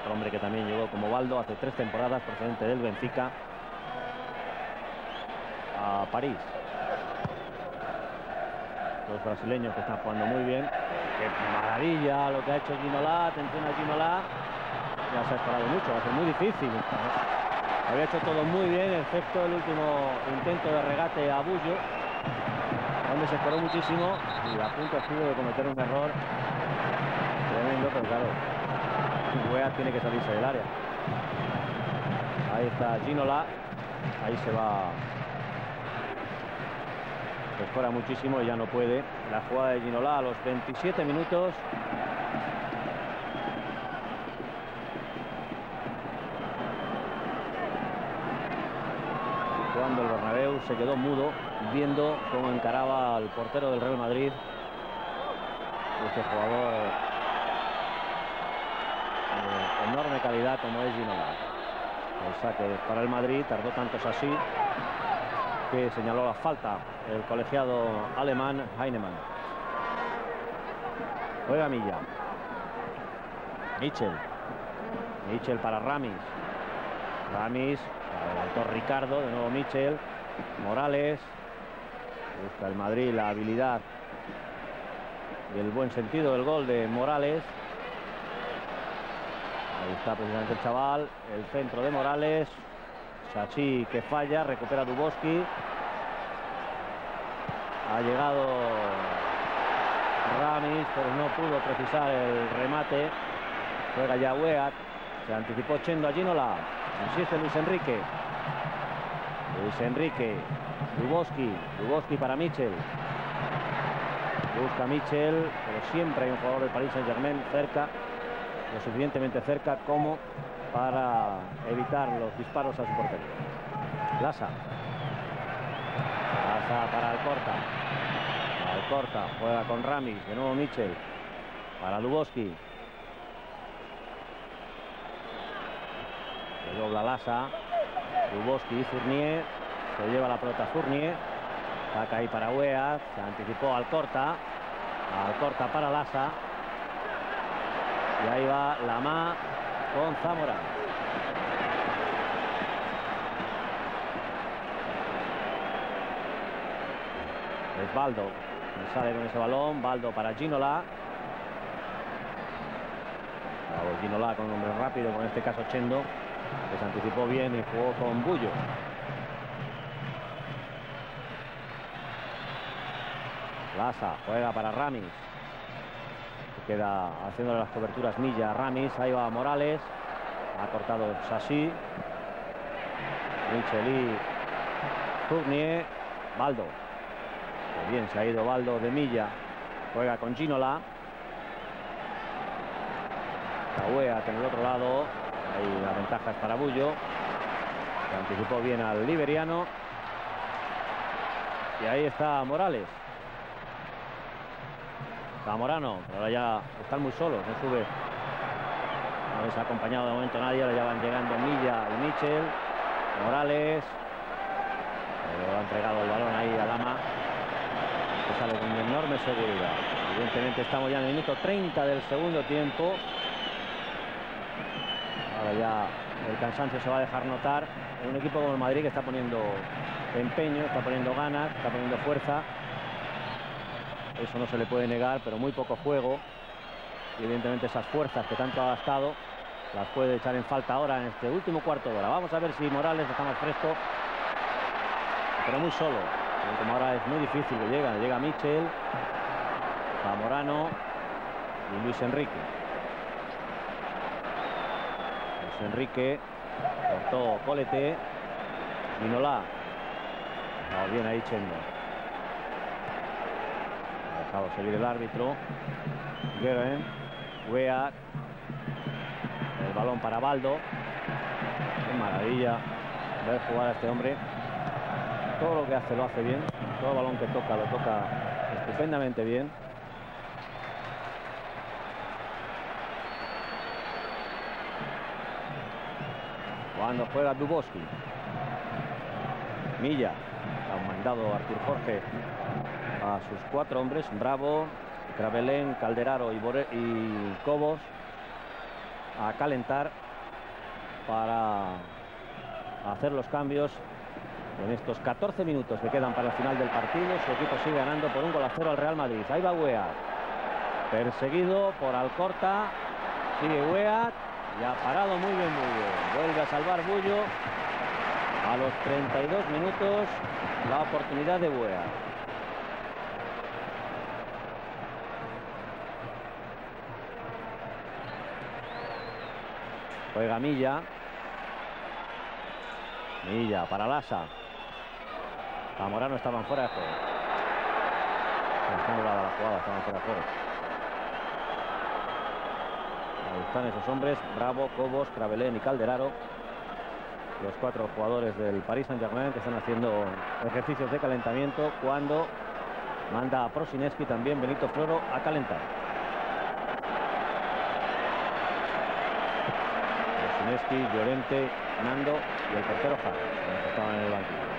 Otro hombre que también llegó como Baldo hace tres temporadas procedente del Benfica París. Los brasileños que están jugando muy bien. Qué maravilla lo que ha hecho Ginola. Atención a Ginola. Ya se ha esperado mucho, va a ser muy difícil. Había hecho todo muy bien, excepto el último intento de regate a Bullo, donde se esperó muchísimo y a punto estuvo de cometer un error tremendo, pero claro, Weah tiene que salirse del área. Ahí está Ginola. Ahí se va. Fuera muchísimo y ya no puede. La jugada de Ginola a los 27 minutos. Cuando el Bernabéu se quedó mudo viendo cómo encaraba al portero del Real Madrid. Este jugador enorme calidad como es Ginola. El saque para el Madrid tardó tantos así que señaló la falta el colegiado alemán Heinemann. Juega Milla. Michel. Michel para Ramis. Ramis autor Ricardo. De nuevo Michel. Morales. Busca el Madrid la habilidad y el buen sentido del gol de Morales. Ahí está precisamente el chaval. El centro de Morales. Sachi que falla. Recupera Duboski. Ha llegado Ramis, pero no pudo precisar el remate. Juega ya Weat. Se anticipó Chendo a Ginola. Insiste Luis Enrique. Luis Enrique. Luboski. Luboski para Michel. Busca Michel, pero siempre hay un jugador del Paris Saint Germain cerca, lo suficientemente cerca como para evitar los disparos a su portería. Lasa. Lasa para Alcorta. Alcorta juega con Ramis, de nuevo Michel. Para Luboski. Se dobla Lasa. Luboski y Fournier. Se lleva la pelota Fournier. Saca ahí para Weas. Se anticipó Alcorta. Alcorta para Lasa. Y ahí va Lama con Zamora. Es Baldo. Sale con ese balón. Baldo para Ginola. Bravo, Ginola con un hombre rápido, con este caso Chendo, que se anticipó bien y jugó con Bullo. Lasa juega para Ramis. Queda haciéndole las coberturas Milla Ramis. Ahí va Morales. Ha cortado Sassi. Micheli. Fournier. Baldo. Bien se ha ido Baldo de Milla. Juega con Ginola. Cahuea en el otro lado. Ahí la ventaja es para Bullo. Anticipó bien al liberiano. Y ahí está Morales. Zamorano, pero ahora ya están muy solos, no sube. No les ha acompañado de momento nadie, ahora ya van llegando Milla y Michel. Morales. Pero ha entregado el balón ahí a Lama. Que sale con enorme seguridad. Evidentemente estamos ya en el minuto 30 del segundo tiempo. Ahora ya el cansancio se va a dejar notar en un equipo como el Madrid que está poniendo empeño, está poniendo ganas, está poniendo fuerza. Eso no se le puede negar, pero muy poco juego. Y evidentemente esas fuerzas que tanto ha gastado las puede echar en falta ahora en este último cuarto de hora. Vamos a ver si Morales está más fresco, pero muy solo. Como ahora es muy difícil que llega, llega Michel, Zamorano y Luis Enrique. Luis Enrique cortó Colete, Minola. No, bien ahí Chendo. Dejado seguir el árbitro. Guerin, Wea. El balón para Baldo. Qué maravilla ver jugar a este hombre. Todo lo que hace lo hace bien. Todo balón que toca lo toca estupendamente bien. Cuando juega Duboski. Milla. Ha mandado Artur Jorge a sus cuatro hombres. Bravo, Cravelén, Calderaro y, y Cobos a calentar para hacer los cambios en estos 14 minutos que quedan para el final del partido. Su equipo sigue ganando por un gol a cero al Real Madrid. Ahí va Wea. Perseguido por Alcorta. Sigue Wea. Y ha parado muy bien Bullo. Vuelve a salvar Bullo. A los 32 minutos la oportunidad de Wea. Juega Milla. Milla para Lasa. Zamorano estaban fuera de la estaban fuera de juego. Ahí están esos hombres, Bravo, Cobos, Cravelén y Calderaro. Los cuatro jugadores del Paris Saint-Germain que están haciendo ejercicios de calentamiento cuando manda a Prosineski también Benito Floro a calentar. Prosineski, Llorente, Nando y el portero Jara, que estaban en el banquillo.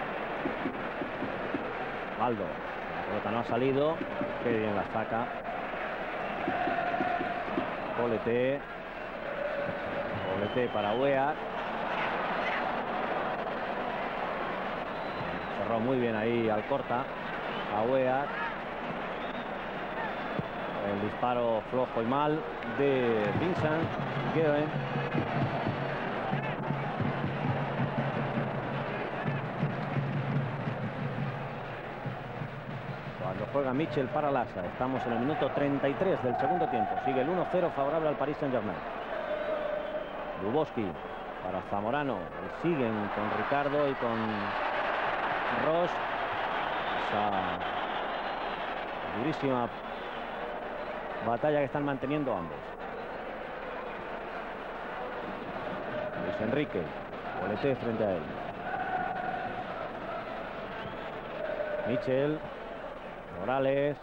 La pelota no ha salido, qué bien la saca. Colete. Colete para Wea. Cerró muy bien ahí al corta. A Wea. El disparo flojo y mal de Vincent. Mitchell para Lassa. Estamos en el minuto 33 del segundo tiempo. Sigue el 1-0 favorable al Paris Saint-Germain. Luboski. para Zamorano. Y siguen con Ricardo y con Ross. Durísima batalla que están manteniendo ambos. Luis Enrique, Bolete frente a él. Michel, Morales.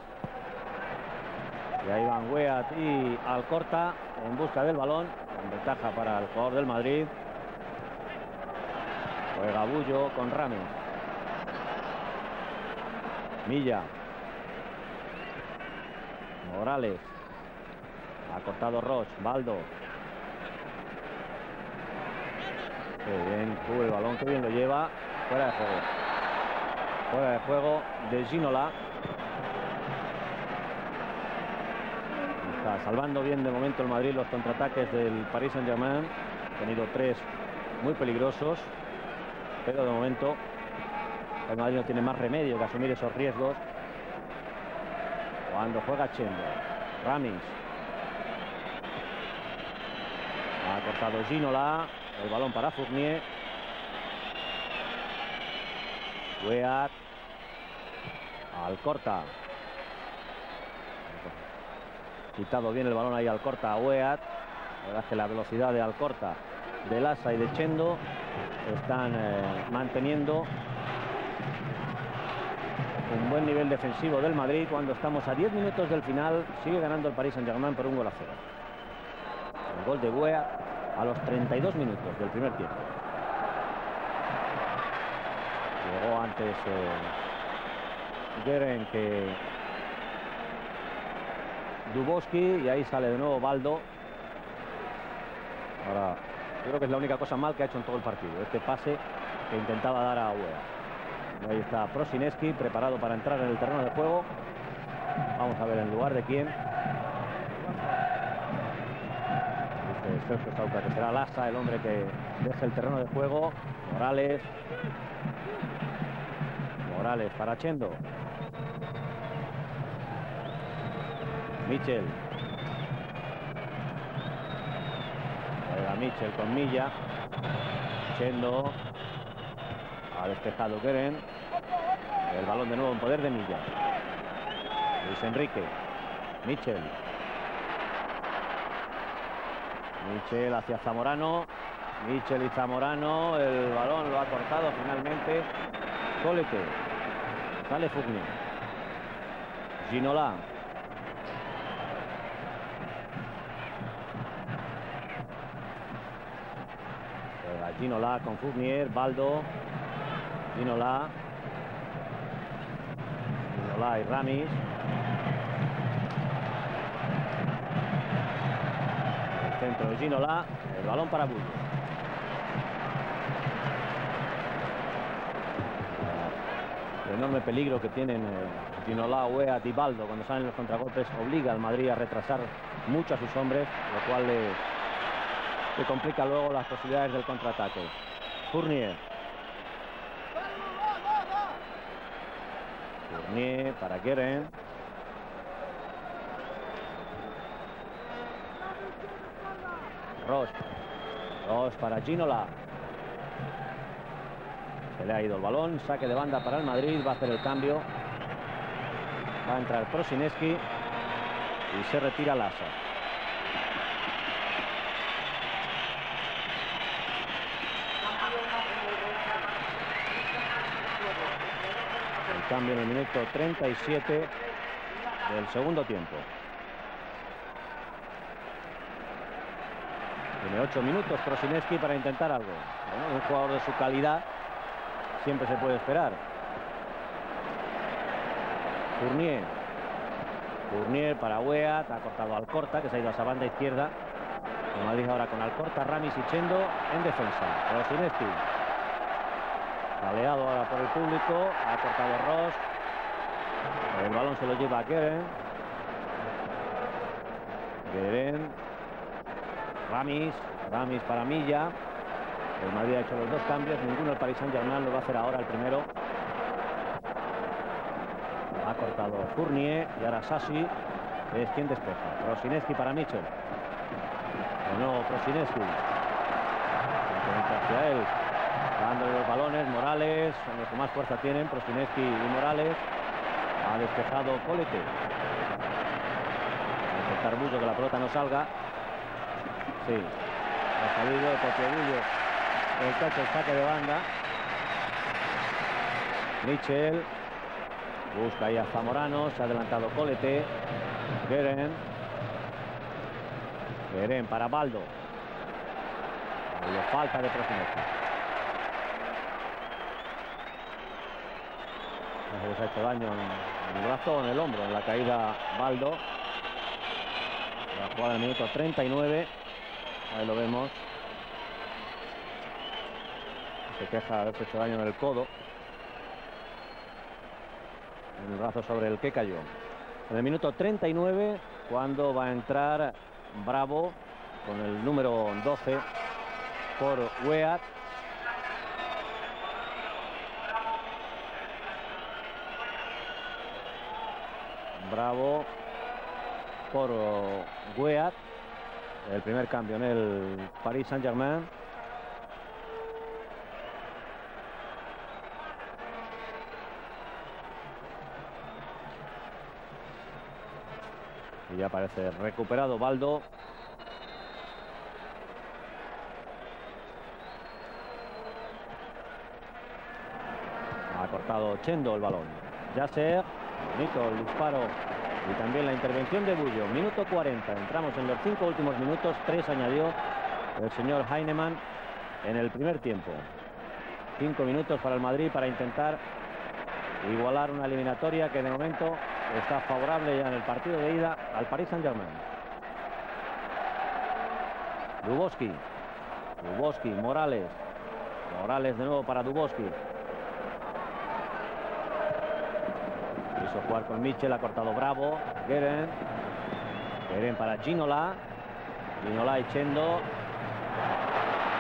Y ahí van Weat y Alcorta en busca del balón. Con ventaja para el jugador del Madrid. Juega Bullo con Rami. Milla. Morales. Ha cortado Ross. Baldo. Qué bien cubre el balón, qué bien lo lleva. Fuera de juego. Fuera de juego de Ginola. Está salvando bien de momento el Madrid los contraataques del Paris Saint Germain. Ha tenido tres muy peligrosos. Pero de momento el Madrid no tiene más remedio que asumir esos riesgos. Cuando juega Chendo. Ramis. Ha cortado Ginola. El balón para Fournier. Weat. Alcorta. Quitado bien el balón ahí Alcorta a Weat. La verdad que la velocidad de Alcorta, de Lassa y de Chendo están eh, manteniendo un buen nivel defensivo del Madrid cuando estamos a 10 minutos del final. Sigue ganando el Paris Saint-Germain por un gol a cero. El gol de Weat a los 32 minutos del primer tiempo. Llegó antes eh, que Duboski y ahí sale de nuevo Baldo. Ahora, creo que es la única cosa mal que ha hecho en todo el partido. Este pase que intentaba dar a Wea. Ahí está Prosineski preparado para entrar en el terreno de juego. Vamos a ver en lugar de quién. Sergio Sauca que será Lassa el hombre que deje el terreno de juego. Morales. Morales para Chendo. Michel. Juega Michel con Milla. Chendo. Ha despejado Keren. El balón de nuevo en poder de Milla. Luis Enrique. Michel. Michel hacia Zamorano. Michel y Zamorano. El balón lo ha cortado finalmente. Colete. Sale Fournier. Ginola. Juega Ginola con Fournier. Baldo. Ginola. Ginola y Ramis. Centro de Ginola. El balón para Bullo. El enorme peligro que tienen eh, Ginola, Weat y Baldo cuando salen los contragolpes obliga al Madrid a retrasar mucho a sus hombres, lo cual le, le complica luego las posibilidades del contraataque. Fournier. Fournier para Guerin. Ross. Ross para Ginola. Se le ha ido el balón. Saque de banda para el Madrid. Va a hacer el cambio. Va a entrar Prosineski. Y se retira Lassa. Cambio en el minuto 37 del segundo tiempo. Tiene ocho minutos Prosineski para intentar algo. Un jugador de su calidad siempre se puede esperar. Fournier. Fournier para Weat, ha cortado Alcorta, que se ha ido a esa banda izquierda. El Madrid ahora con Alcorta, Ramis y Chendo en defensa. Prosineski. Baleado ahora por el público, ha cortado Ross. El balón se lo lleva a Geren. Geren. Ramis, Ramis para Milla. El Madrid ha hecho los dos cambios, ninguno el Paris Saint Germain lo va a hacer ahora el primero. Ha cortado Fournier y ahora Sassi es quien despeja. Prosineski para Mitchell. De nuevo Prosineski. hacia él, dándole los balones. Morales, son los que más fuerza tienen, Prosineski y Morales. Ha despejado Colete. Intentar Bullo que la pelota no salga. Sí, ha salido el. El cacho el saque de banda. Michel. Busca ahí a Zamorano. Se ha adelantado Colete. Geren. Geren para. Baldo falta de Prosineski. Se ha hecho daño en el brazo o en el hombro, en la caída Baldo. La jugada del minuto 39. Ahí lo vemos. Se queja de haberse hecho daño en el codo. En el brazo sobre el que cayó. En el minuto 39, cuando va a entrar Bravo con el número 12 por Weat. Bravo por Weat. El primer cambio en el Paris Saint-Germain. Y ya parece recuperado Baldo. Ha cortado Chendo el balón. Yasser, bonito el disparo y también la intervención de Bullo. Minuto 40. Entramos en los cinco últimos minutos. Tres añadió el señor Heinemann en el primer tiempo. Cinco minutos para el Madrid para intentar igualar una eliminatoria que de momento está favorable ya en el partido de ida al Paris Saint-Germain. Duboski. Duboski, Morales. Morales de nuevo para Duboski. Quiso jugar con Mitchell, ha cortado Bravo. Geren. Geren para Ginola. Ginola y Chendo.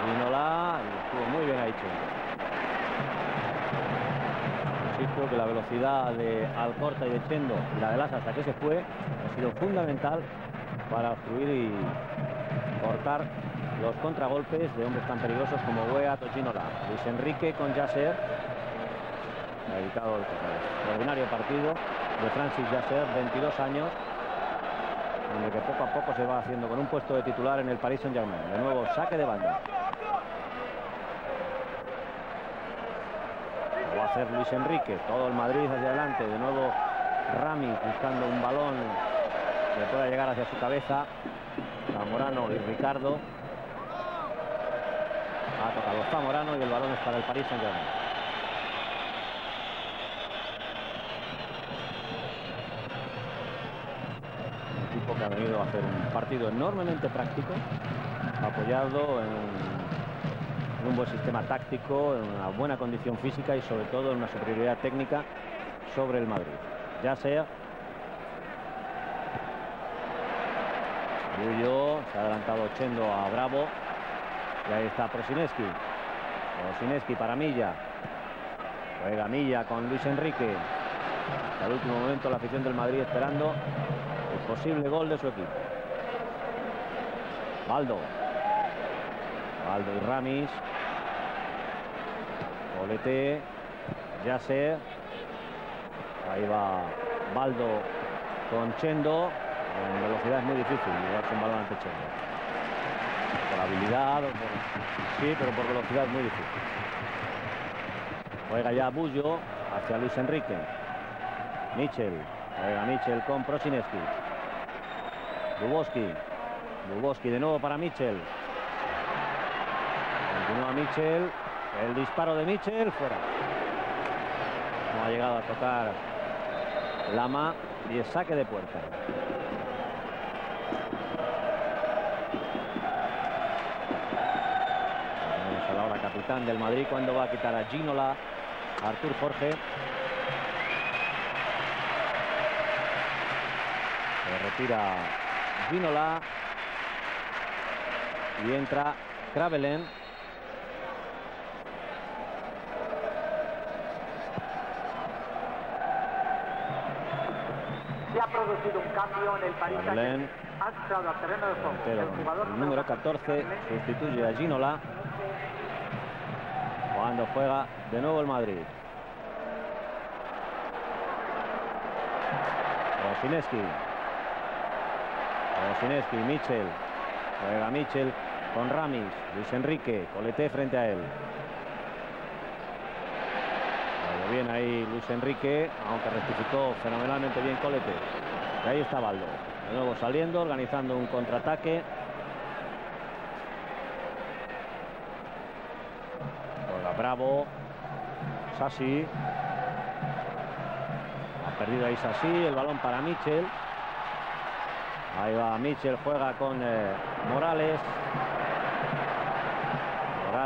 Ginola. Y estuvo muy bien ahí Chendo. Insisto que la velocidad de Alcorta y de Chendo y la de Las hasta que se fue ha sido fundamental para obstruir y cortar los contragolpes de hombres tan peligrosos como Weat o Ginola. Luis Enrique con Yasser dedicado el extraordinario partido de Francis Yasser, 22 años, en el que poco a poco se va haciendo con un puesto de titular en el Paris Saint-Germain. De nuevo, saque de banda. Va a hacer Luis Enrique, todo el Madrid hacia adelante. De nuevo, Rami buscando un balón que pueda llegar hacia su cabeza. Zamorano y Ricardo. Ha tocado Zamorano y el balón es para el Paris Saint-Germain. equipo un partido enormemente práctico, apoyado en, un buen sistema táctico, en una buena condición física y sobre todo en una superioridad técnica sobre el Madrid. Ya sea Bullo, se ha adelantado Chendo a Bravo y ahí está Prosineski. Prosineski para Milla. Juega Milla con Luis Enrique. El último momento la afición del Madrid esperando el posible gol de su equipo. Baldo. Baldo y Ramis. Colete. Yasser. Ahí va Baldo con Chendo. En velocidad es muy difícil llevarse un balón ante Chendo. Por habilidad, sí, pero por velocidad es muy difícil. Juega ya Bullo hacia Luis Enrique. Michel. Juega Michel con Prosineski. Duboski. Duboski de nuevo para Michel. Continúa Michel. El disparo de Michel fuera. No ha llegado a tocar Lama y el saque de puerta. Tenemos a la hora capitán del Madrid cuando va a quitar a Ginola, Artur Jorge. Se retira Ginola y entra Kravelen. Se ha producido un cambio en el Paris Kravelen, Ha entrado al terreno de juego pero el jugador número 14 sustituye a Ginola. Cuando juega de nuevo el Madrid. Rosineski. Rosineski, Michel. Juega Michel con Ramis. Luis Enrique, Colete frente a él. Bien ahí Luis Enrique, aunque rectificó fenomenalmente bien Colete. Y ahí está Baldo. De nuevo saliendo, organizando un contraataque. Juega Bravo. Sassi. Ha perdido ahí Sassi. El balón para Michel. Ahí va Michel, juega con eh, Morales.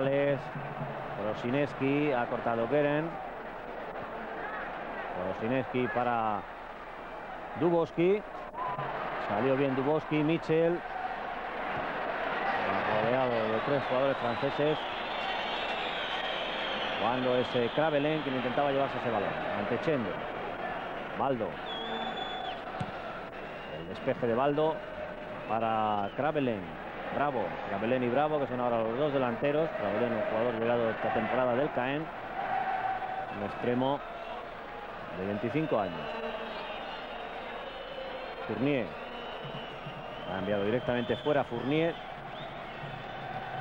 Morales. Ha cortado Geren. Rosineski para Duboski. Salió bien Duboski, Michel. Rodeado de tres jugadores franceses. Cuando es Kravelen quien intentaba llevarse ese balón. Ante Chendo. Baldo. El despeje de Baldo para Kravelen. Bravo. Kravelen y Bravo, que son ahora los dos delanteros. Kravelen, un jugador llegado esta temporada del Caen. Un extremo de 25 años. Fournier. Ha enviado directamente fuera Fournier.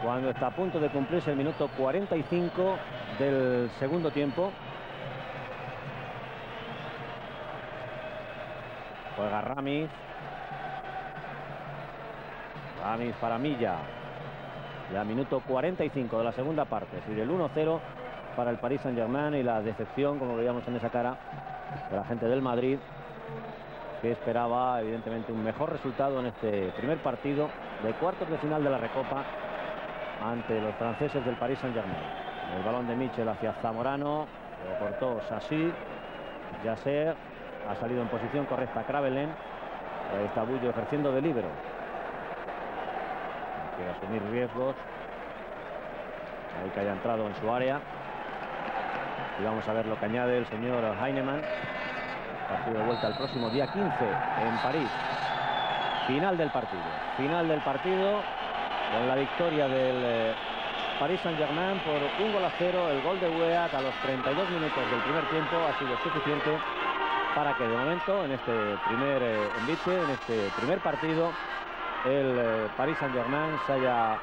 Cuando está a punto de cumplirse el minuto 45 del segundo tiempo. Juega Ramis. Ramis para Milla. Ya minuto 45 de la segunda parte. Sigue el 1-0 para el Paris Saint-Germain y la decepción, como veíamos en esa cara, de la gente del Madrid, que esperaba evidentemente un mejor resultado en este primer partido de cuartos de final de la Recopa ante los franceses del Paris Saint-Germain. El balón de Michel hacia Zamorano, lo cortó Sassi, Yasser, ha salido en posición correcta Kravelen, ahí está Bullo ejerciendo de libero. Asumir riesgos, ahí que haya entrado en su área. Y vamos a ver lo que añade el señor Heinemann. Partido de vuelta el próximo día 15 en París. Final del partido. Final del partido con la victoria del eh, Paris Saint-Germain por un gol a cero. El gol de Weah a los 32 minutos del primer tiempo ha sido suficiente para que de momento en este primer eh, envite, en este primer partido, el eh, Paris Saint-Germain se haya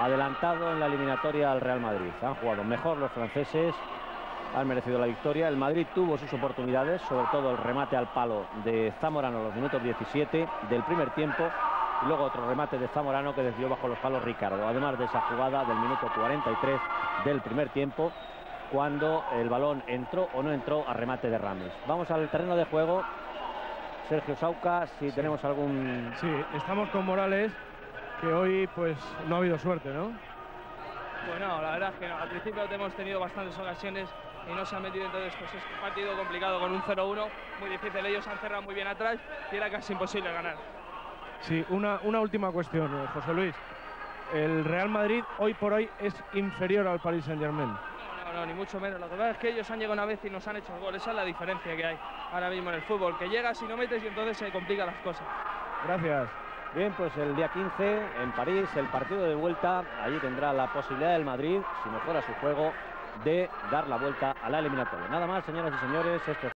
adelantado en la eliminatoria al Real Madrid. Han jugado mejor los franceses, han merecido la victoria. El Madrid tuvo sus oportunidades, sobre todo el remate al palo de Zamorano en los minutos 17 del primer tiempo. Y luego otro remate de Zamorano que desvió bajo los palos Ricardo. Además de esa jugada del minuto 43 del primer tiempo, cuando el balón entró o no entró a remate de Rames. Vamos al terreno de juego. Sergio Sauca, si tenemos algún... Sí, estamos con Morales, que hoy pues no ha habido suerte, ¿no? Bueno, la verdad es que no. al principio hemos tenido bastantes ocasiones y no se han metido, entonces pues es un partido complicado con un 0-1, muy difícil. Ellos han cerrado muy bien atrás y era casi imposible ganar. Sí, una, una última cuestión, eh, José Luis. El Real Madrid hoy por hoy es inferior al Paris Saint-Germain. No, ni mucho menos. Lo que pasa es que ellos han llegado una vez y nos han hecho el gol. Esa es la diferencia que hay ahora mismo en el fútbol. Que llegas y no metes y entonces se complican las cosas. Gracias. Bien, pues el día 15 en París, el partido de vuelta, allí tendrá la posibilidad del Madrid, si mejora su juego, de dar la vuelta a la eliminatoria. Nada más, señoras y señores, esto es